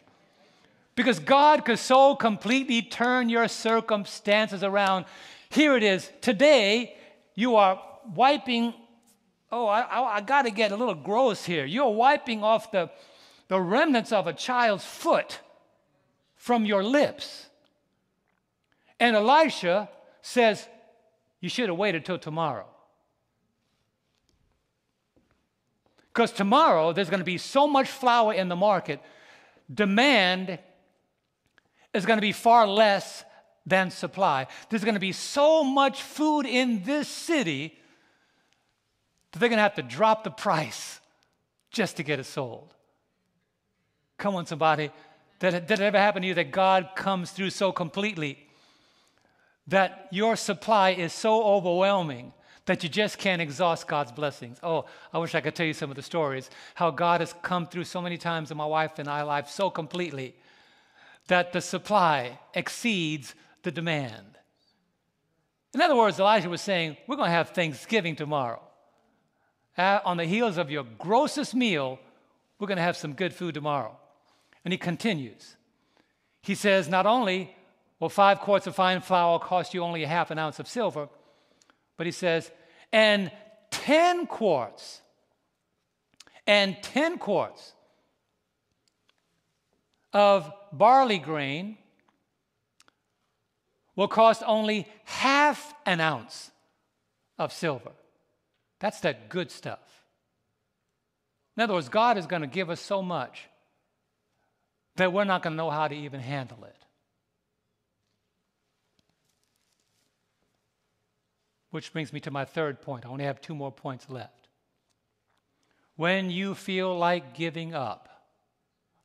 Because God could so completely turn your circumstances around. Here it is. Today, you are wiping. Oh, I, I, I got to get a little gross here. You're wiping off the, the remnants of a child's foot from your lips. And Elisha says, You should have waited till tomorrow. Because tomorrow there's going to be so much flour in the market, demand is going to be far less than supply. There's going to be so much food in this city that they're going to have to drop the price just to get it sold. Come on, somebody. Did, it ever happen to you that God comes through so completely that your supply is so overwhelming that you just can't exhaust God's blessings. Oh, I wish I could tell you some of the stories, how God has come through so many times in my wife and I life so completely that the supply exceeds the demand. In other words, Elijah was saying, We're going to have Thanksgiving tomorrow. Uh, on the heels of your grossest meal, we're going to have some good food tomorrow. And he continues. He says, Not only will five quarts of fine flour cost you only a half an ounce of silver, but he says, and 10 quarts, and 10 quarts of barley grain will cost only half an ounce of silver. That's that good stuff. In other words, God is going to give us so much that we're not going to know how to even handle it. Which brings me to my third point. I only have two more points left. When you feel like giving up,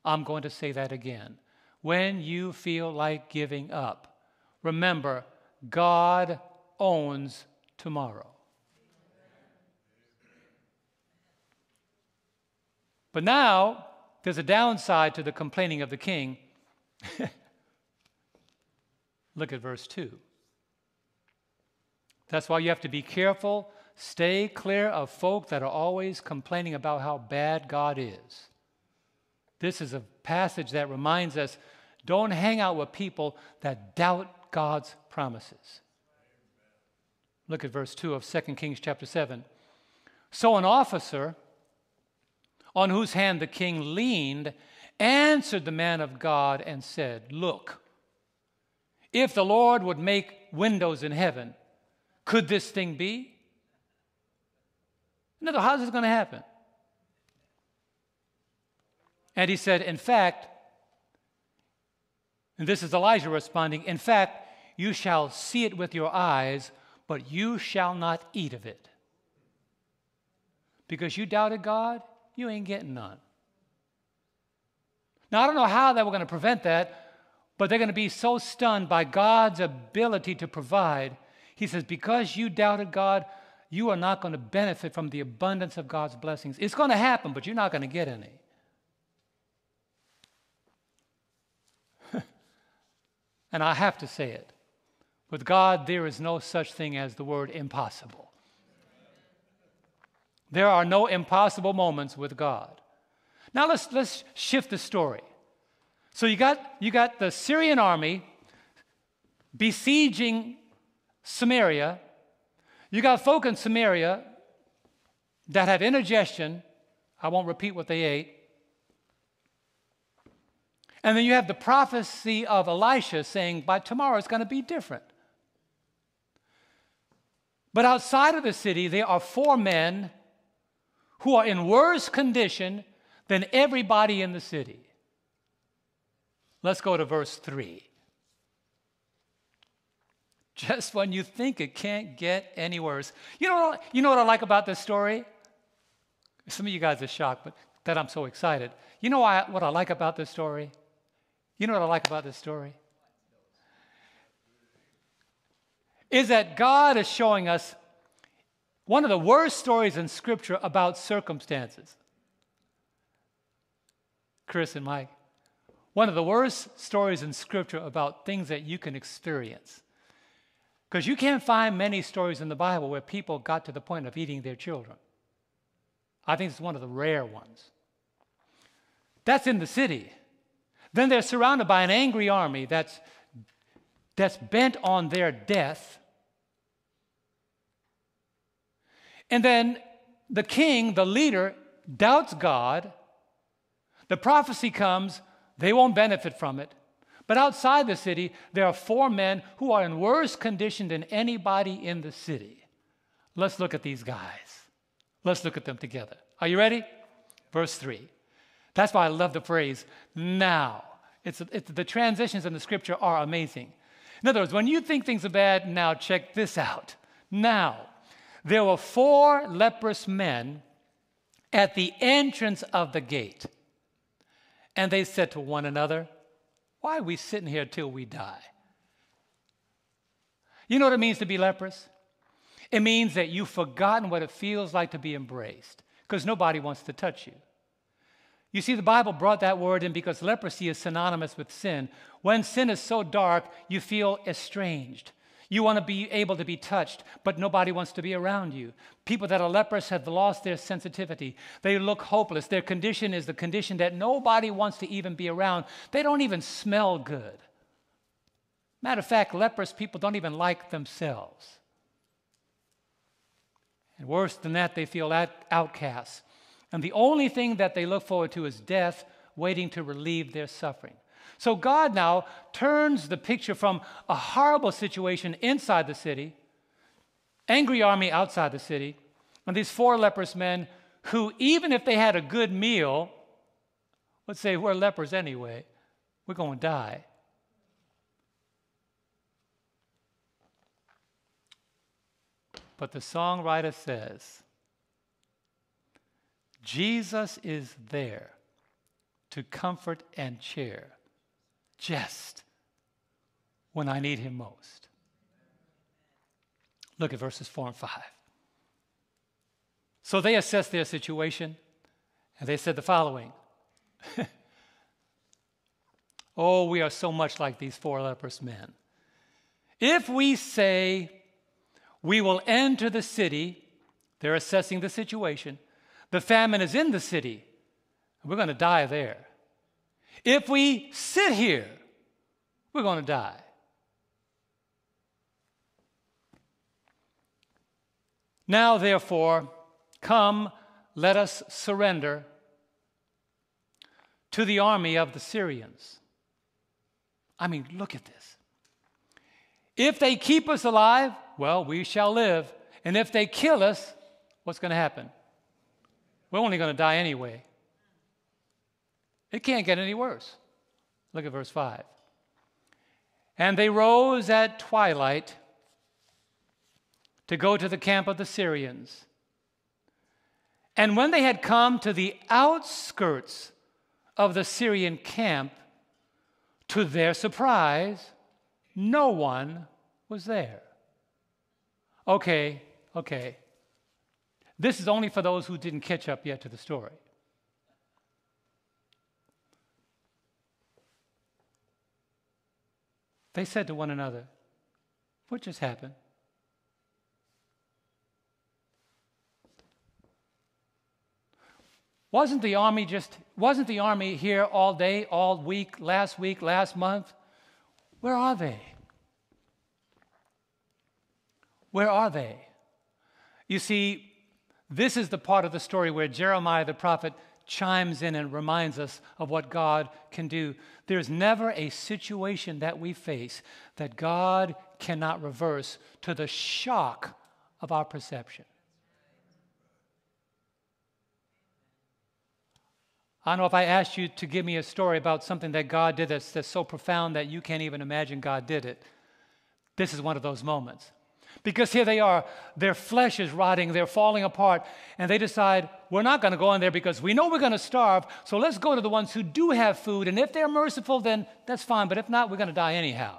I'm going to say that again. When you feel like giving up, remember, God owns tomorrow. But now, there's a downside to the complaining of the king. Look at verse 2. That's why you have to be careful. Stay clear of folk that are always complaining about how bad God is. This is a passage that reminds us don't hang out with people that doubt God's promises. Look at verse 2 of 2 Kings chapter 7. So an officer on whose hand the king leaned answered the man of God and said, Look, if the Lord would make windows in heaven, could this thing be? No, how's this going to happen? And he said, In fact, and this is Elijah responding, In fact, you shall see it with your eyes, but you shall not eat of it. Because you doubted God, you ain't getting none. Now, I don't know how they were going to prevent that, but they're going to be so stunned by God's ability to provide. He says, Because you doubted God, you are not going to benefit from the abundance of God's blessings. It's going to happen, but you're not going to get any. And I have to say it. With God, there is no such thing as the word impossible. There are no impossible moments with God. Now let's, let's shift the story. So you got, you got the Syrian army besieging Samaria. You got folk in Samaria that have indigestion. I won't repeat what they ate. And then you have the prophecy of Elisha saying, by tomorrow it's going to be different. But outside of the city, there are four men who are in worse condition than everybody in the city. Let's go to verse 3. Just when you think it can't get any worse. You know, what, you know what I like about this story? Some of you guys are shocked, but that I'm so excited. You know what I like about this story? You know what I like about this story? Is that God is showing us one of the worst stories in Scripture about circumstances. Chris and Mike, one of the worst stories in Scripture about things that you can experience. Because you can't find many stories in the Bible where people got to the point of eating their children. I think it's one of the rare ones. That's in the city. Then they're surrounded by an angry army that's, that's bent on their death. And then the king, the leader, doubts God. The prophecy comes, they won't benefit from it. But outside the city, there are four men who are in worse condition than anybody in the city. Let's look at these guys. Let's look at them together. Are you ready? Verse 3. That's why I love the phrase now. It's, it's, the transitions in the scripture are amazing. In other words, when you think things are bad, now check this out. Now, there were four leprous men at the entrance of the gate. And they said to one another, Why are we sitting here till we die? You know what it means to be leprous? It means that you've forgotten what it feels like to be embraced because nobody wants to touch you. You see, the Bible brought that word in because leprosy is synonymous with sin. When sin is so dark, you feel estranged. You want to be able to be touched, but nobody wants to be around you. People that are leprous have lost their sensitivity. They look hopeless. Their condition is the condition that nobody wants to even be around. They don't even smell good. Matter of fact, leprous people don't even like themselves. And worse than that, they feel outcasts. And the only thing that they look forward to is death, waiting to relieve their suffering. So God now turns the picture from a horrible situation inside the city, angry army outside the city, and these four leprous men who, even if they had a good meal, would say, We're lepers anyway, we're going to die. But the songwriter says, Jesus is there to comfort and cheer just when I need him most. Look at verses 4 and 5. So they assessed their situation and they said the following Oh, we are so much like these four leprous men. If we say we will enter the city, they're assessing the situation. The famine is in the city, we're going to die there. If we sit here, we're going to die. Now, therefore, come, let us surrender to the army of the Syrians. I mean, look at this. If they keep us alive, well, we shall live. And if they kill us, what's going to happen? We're only going to die anyway. It can't get any worse. Look at verse 5. And they rose at twilight to go to the camp of the Syrians. And when they had come to the outskirts of the Syrian camp, to their surprise, no one was there. Okay, okay. This is only for those who didn't catch up yet to the story. They said to one another, What just happened? Wasn't the army just, wasn't the army here all day, all week, last week, last month? Where are they? Where are they? You see, this is the part of the story where Jeremiah the prophet chimes in and reminds us of what God can do. There's never a situation that we face that God cannot reverse to the shock of our perception. I don't know if I asked you to give me a story about something that God did that's, that's so profound that you can't even imagine God did it. This is one of those moments. Because here they are, their flesh is rotting, they're falling apart, and they decide, we're not going to go in there because we know we're going to starve, so let's go to the ones who do have food, and if they're merciful, then that's fine, but if not, we're going to die anyhow.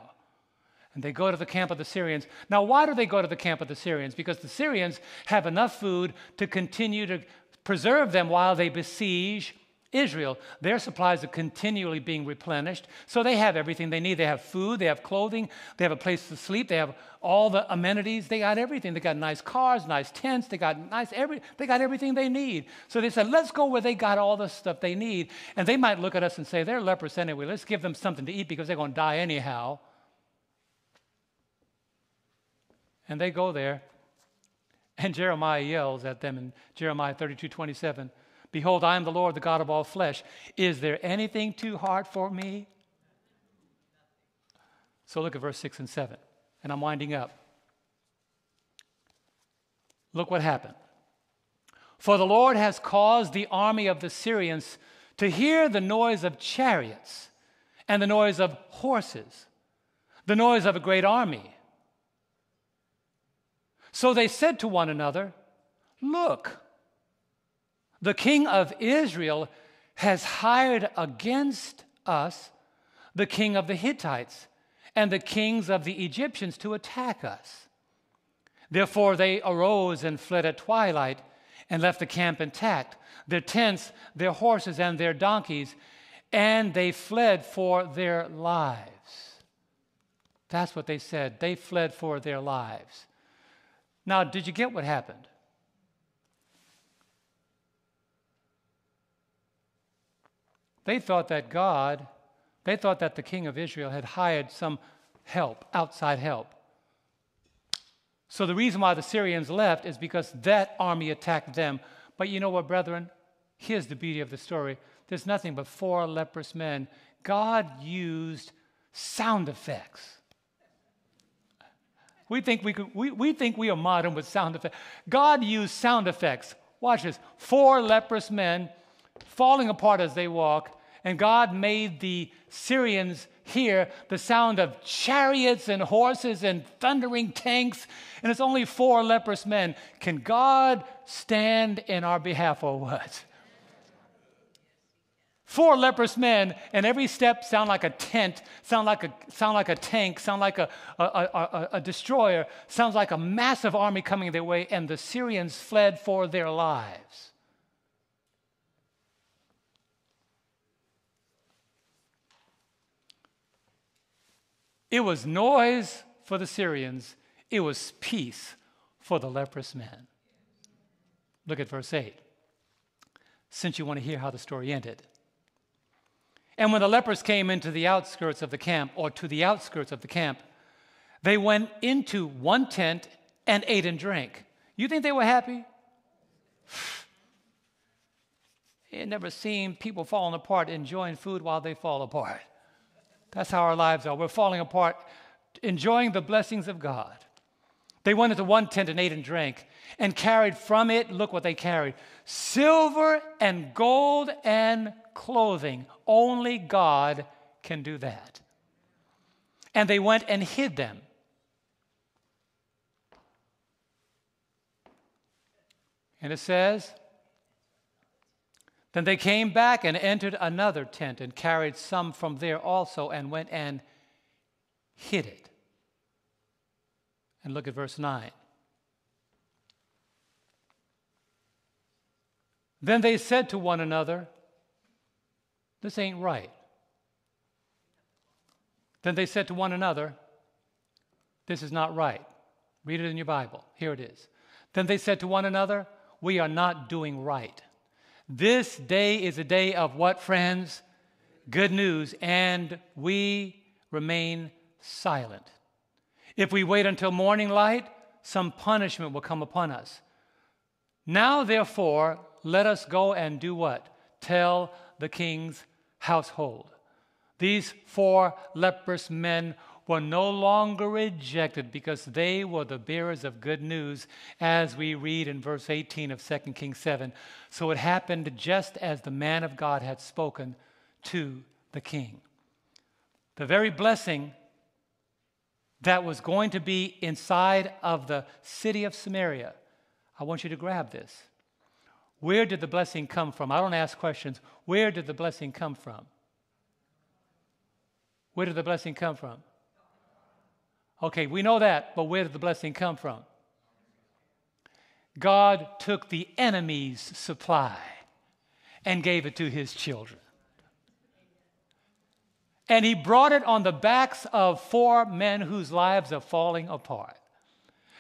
And they go to the camp of the Syrians. Now, why do they go to the camp of the Syrians? Because the Syrians have enough food to continue to preserve them while they besiege Israel, their supplies are continually being replenished. So they have everything they need. They have food, they have clothing, they have a place to sleep, they have all the amenities, they got everything. They got nice cars, nice tents, they got nice every they got everything they need. So they said, let's go where they got all the stuff they need. And they might look at us and say, they're leprous anyway. Let's give them something to eat because they're going to die anyhow. And they go there, and Jeremiah yells at them in Jeremiah 32 27. Behold, I am the Lord, the God of all flesh. Is there anything too hard for me? So look at verse 6 and 7. And I'm winding up. Look what happened. For the Lord has caused the army of the Syrians to hear the noise of chariots and the noise of horses, the noise of a great army. So they said to one another, Look, the king of Israel has hired against us the king of the Hittites and the kings of the Egyptians to attack us. Therefore, they arose and fled at twilight and left the camp intact, their tents, their horses, and their donkeys, and they fled for their lives. That's what they said. They fled for their lives. Now, did you get what happened? They thought that God, they thought that the king of Israel had hired some help, outside help. So the reason why the Syrians left is because that army attacked them. But you know what, brethren? Here's the beauty of the story there's nothing but four leprous men. God used sound effects. We think we, could, we, we think we are modern with sound effects. God used sound effects. Watch this. Four leprous men falling apart as they walk, and God made the Syrians hear the sound of chariots and horses and thundering tanks, and it's only four leprous men. Can God stand in our behalf or what? Four leprous men, and every step sound like a tent, sound like a, sound like a tank, sound like a, a, a, a destroyer, sounds like a massive army coming their way, and the Syrians fled for their lives. It was noise for the Syrians, it was peace for the leprous man. Look at verse 8, since you want to hear how the story ended. And when the lepers came into the outskirts of the camp, or to the outskirts of the camp, they went into one tent and ate and drank. You think they were happy? It never seen people falling apart enjoying food while they fall apart. That's how our lives are. We're falling apart, enjoying the blessings of God. They went into one tent and ate and drank and carried from it, look what they carried silver and gold and clothing. Only God can do that. And they went and hid them. And it says, then they came back and entered another tent and carried some from there also and went and hid it. And look at verse 9. Then they said to one another, This ain't right. Then they said to one another, This is not right. Read it in your Bible. Here it is. Then they said to one another, We are not doing right. This day is a day of what, friends? Good news, and we remain silent. If we wait until morning light, some punishment will come upon us. Now, therefore, let us go and do what? Tell the king's household. These four leprous men were no longer rejected because they were the bearers of good news, as we read in verse 18 of 2 Kings 7. So it happened just as the man of God had spoken to the king. The very blessing that was going to be inside of the city of Samaria. I want you to grab this. Where did the blessing come from? I don't ask questions. Where did the blessing come from? Where did the blessing come from? Okay, we know that, but where did the blessing come from? God took the enemy's supply and gave it to his children. And he brought it on the backs of four men whose lives are falling apart.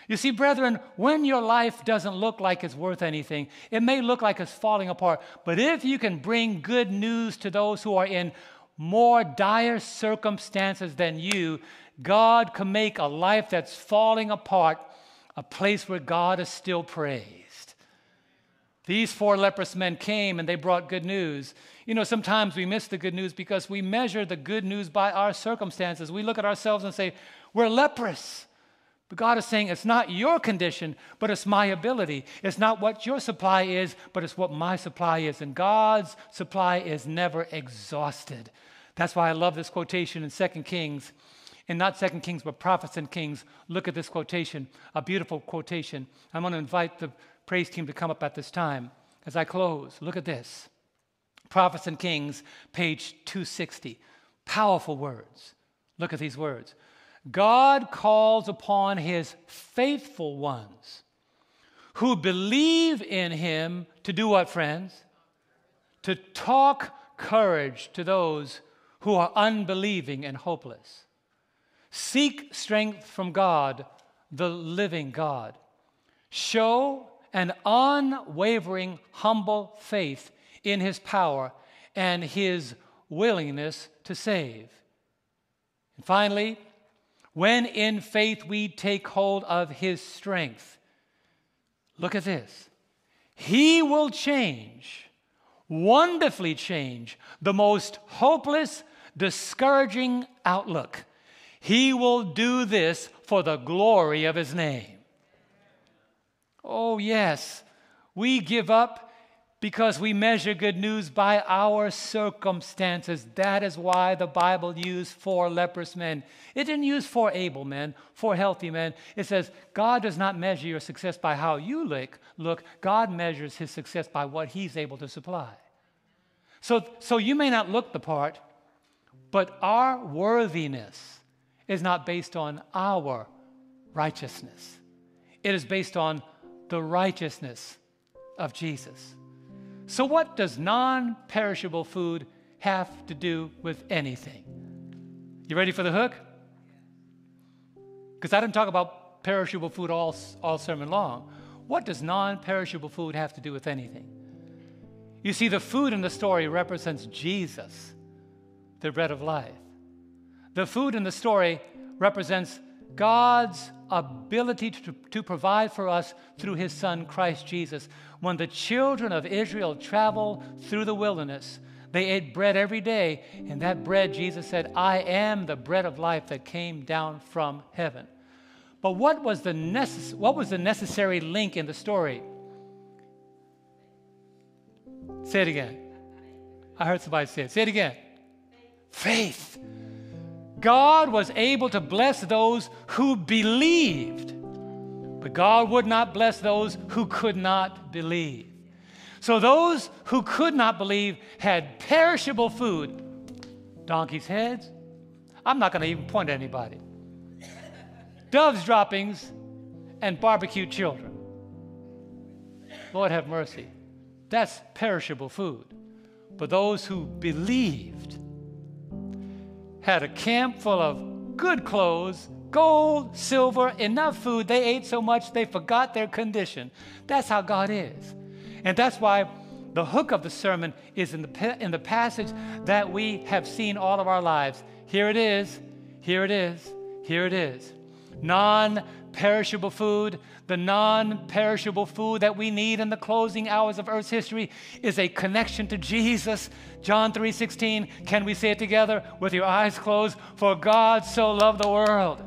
You see, brethren, when your life doesn't look like it's worth anything, it may look like it's falling apart. But if you can bring good news to those who are in more dire circumstances than you, God can make a life that's falling apart a place where God is still praised. These four leprous men came and they brought good news. You know, sometimes we miss the good news because we measure the good news by our circumstances. We look at ourselves and say, We're leprous. But God is saying, It's not your condition, but it's my ability. It's not what your supply is, but it's what my supply is. And God's supply is never exhausted. That's why I love this quotation in 2 Kings and not Second Kings, but Prophets and Kings. Look at this quotation, a beautiful quotation. I'm going to invite the praise team to come up at this time as I close. Look at this Prophets and Kings, page 260. Powerful words. Look at these words. God calls upon his faithful ones who believe in him to do what, friends? To talk courage to those who are unbelieving and hopeless. Seek strength from God, the living God. Show an unwavering, humble faith in his power and his willingness to save. And finally, when in faith we take hold of his strength, look at this. He will change, wonderfully change, the most hopeless, discouraging outlook he will do this for the glory of His name. Oh, yes, we give up because we measure good news by our circumstances. That is why the Bible used four leprous men. It didn't use four able men, four healthy men. It says God does not measure your success by how you look. Look, God measures his success by what he's able to supply. So, so you may not look the part, but our worthiness is not based on our righteousness, it is based on the righteousness of Jesus. So, what does non perishable food have to do with anything? You ready for the hook? Because I didn't talk about perishable food all, all sermon long. What does non perishable food have to do with anything? You see, the food in the story represents Jesus, the bread of life. The food in the story represents God's ability to, to provide for us through his son Christ Jesus. When the children of Israel traveled through the wilderness, they ate bread every day, and that bread, Jesus said, I am the bread of life that came down from heaven. But what was the, necess- what was the necessary link in the story? Say it again. I heard somebody say it. Say it again. Faith. God was able to bless those who believed, but God would not bless those who could not believe. So those who could not believe had perishable food donkeys' heads. I'm not going to even point at anybody. Doves' droppings and barbecued children. Lord have mercy. That's perishable food. But those who believed had a camp full of good clothes, gold, silver, enough food. They ate so much they forgot their condition. That's how God is. And that's why the hook of the sermon is in the, in the passage that we have seen all of our lives. Here it is, here it is, here it is. Non perishable food, the non perishable food that we need in the closing hours of Earth's history is a connection to Jesus. John 3:16, can we say it together with your eyes closed? For God so loved the world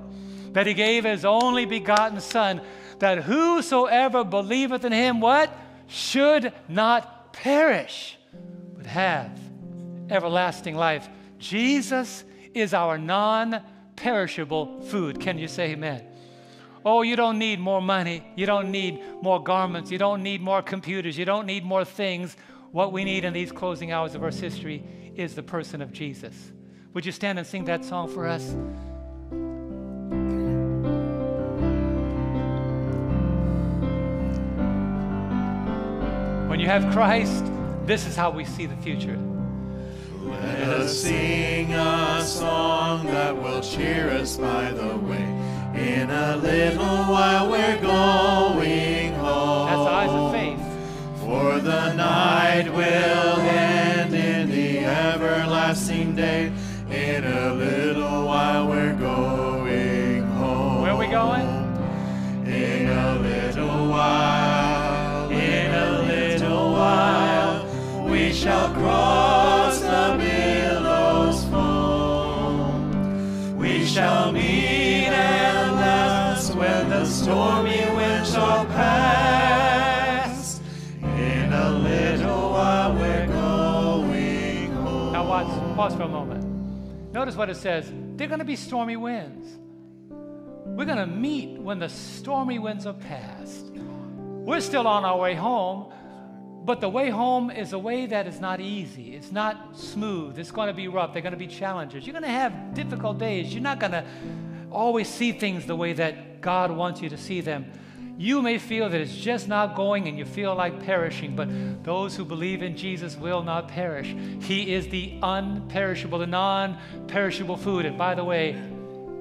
that he gave his only begotten son that whosoever believeth in him what should not perish but have everlasting life. Jesus is our non perishable food. Can you say amen? Oh, you don't need more money. You don't need more garments. You don't need more computers. You don't need more things. What we need in these closing hours of Earth's history is the person of Jesus. Would you stand and sing that song for us? When you have Christ, this is how we see the future. Let us sing a song that will cheer us by the way. In a little while we're going home. That's eyes of faith. For the night will end in the everlasting day. In a little while we're going home. Where are we going? In a little while, in a little while, we shall cross stormy winds are past. In a little while, we're going home. Now watch, pause for a moment. Notice what it says. They're going to be stormy winds. We're going to meet when the stormy winds are past. We're still on our way home, but the way home is a way that is not easy. It's not smooth. It's going to be rough. They're going to be challenges. You're going to have difficult days. You're not going to always see things the way that God wants you to see them. You may feel that it's just not going and you feel like perishing, but those who believe in Jesus will not perish. He is the unperishable, the non perishable food. And by the way,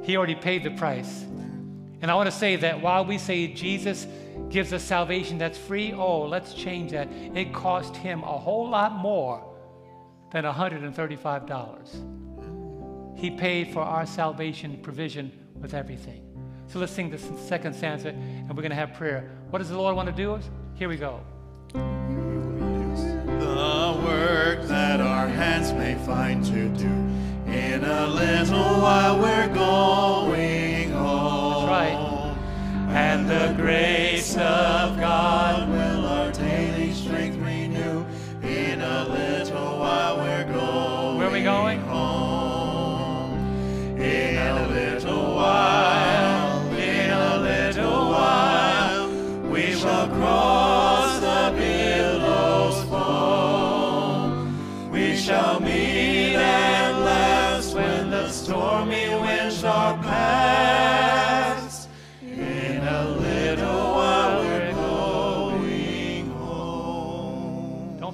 He already paid the price. And I want to say that while we say Jesus gives us salvation that's free, oh, let's change that. It cost Him a whole lot more than $135. He paid for our salvation provision with everything. So let's sing the second stanza and we're going to have prayer. What does the Lord want to do? Here we go. The work that our hands may find to do. In a little while we're going home. That's right. And the grace of God will our daily strength renew. In a little while we're going Where are we going?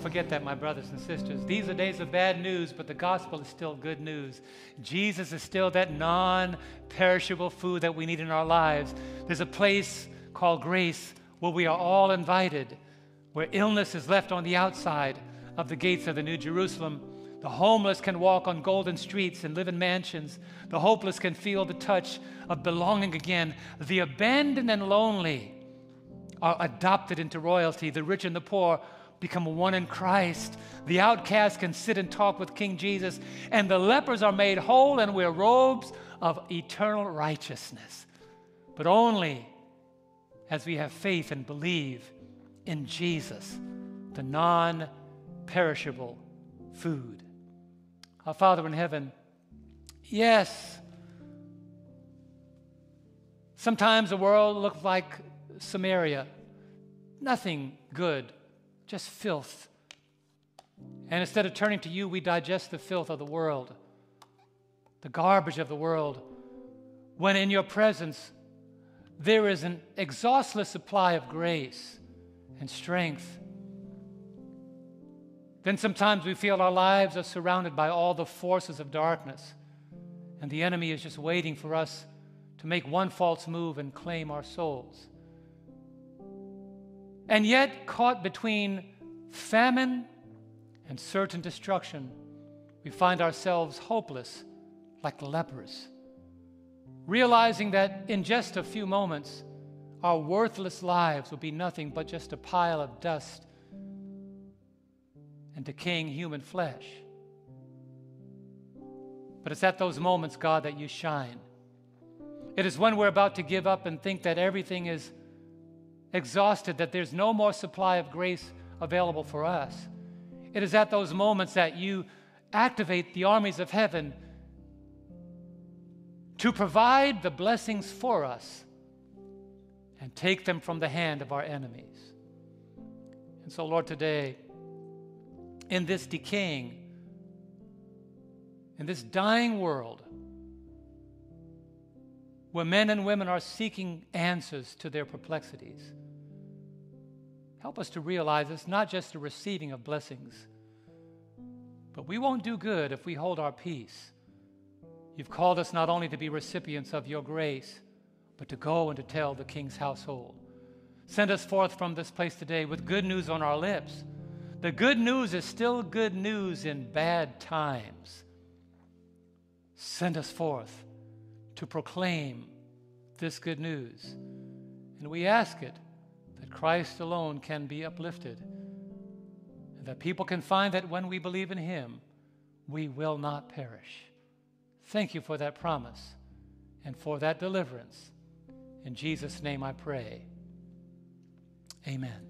Forget that, my brothers and sisters. These are days of bad news, but the gospel is still good news. Jesus is still that non perishable food that we need in our lives. There's a place called grace where we are all invited, where illness is left on the outside of the gates of the New Jerusalem The homeless can walk on golden streets and live in mansions. The hopeless can feel the touch of belonging again. The abandoned and lonely are adopted into royalty. The rich and the poor become one in Christ. The outcast can sit and talk with King Jesus. And the lepers are made whole and wear robes of eternal righteousness. But only as we have faith and believe in Jesus, the non perishable food. Our Father in heaven, yes, sometimes the world looks like Samaria, nothing good, just filth. And instead of turning to you, we digest the filth of the world, the garbage of the world, when in your presence there is an exhaustless supply of grace and strength. Then sometimes we feel our lives are surrounded by all the forces of darkness, and the enemy is just waiting for us to make one false move and claim our souls. And yet, caught between famine and certain destruction, we find ourselves hopeless like lepers realizing that in just a few moments, our worthless lives will be nothing but just a pile of dust and decaying human flesh. But it's at those moments, God, that you shine. It is when we're about to give up and think that everything is exhausted, that there's no more supply of grace available for us. It is at those moments that you activate the armies of heaven to provide the blessings for us and take them from the hand of our enemies. And so, Lord, today, in this decaying, in this dying world, where men and women are seeking answers to their perplexities, help us to realize it's not just a receiving of blessings, but we won't do good if we hold our peace You've called us not only to be recipients of your grace, but to go and to tell the king's household. Send us forth from this place today with good news on our lips. The good news is still good news in bad times. Send us forth to proclaim this good news. And we ask it that Christ alone can be uplifted, and that people can find that when we believe in Him, we will not perish. Thank you for that promise and for that deliverance. In Jesus' name I pray. Amen.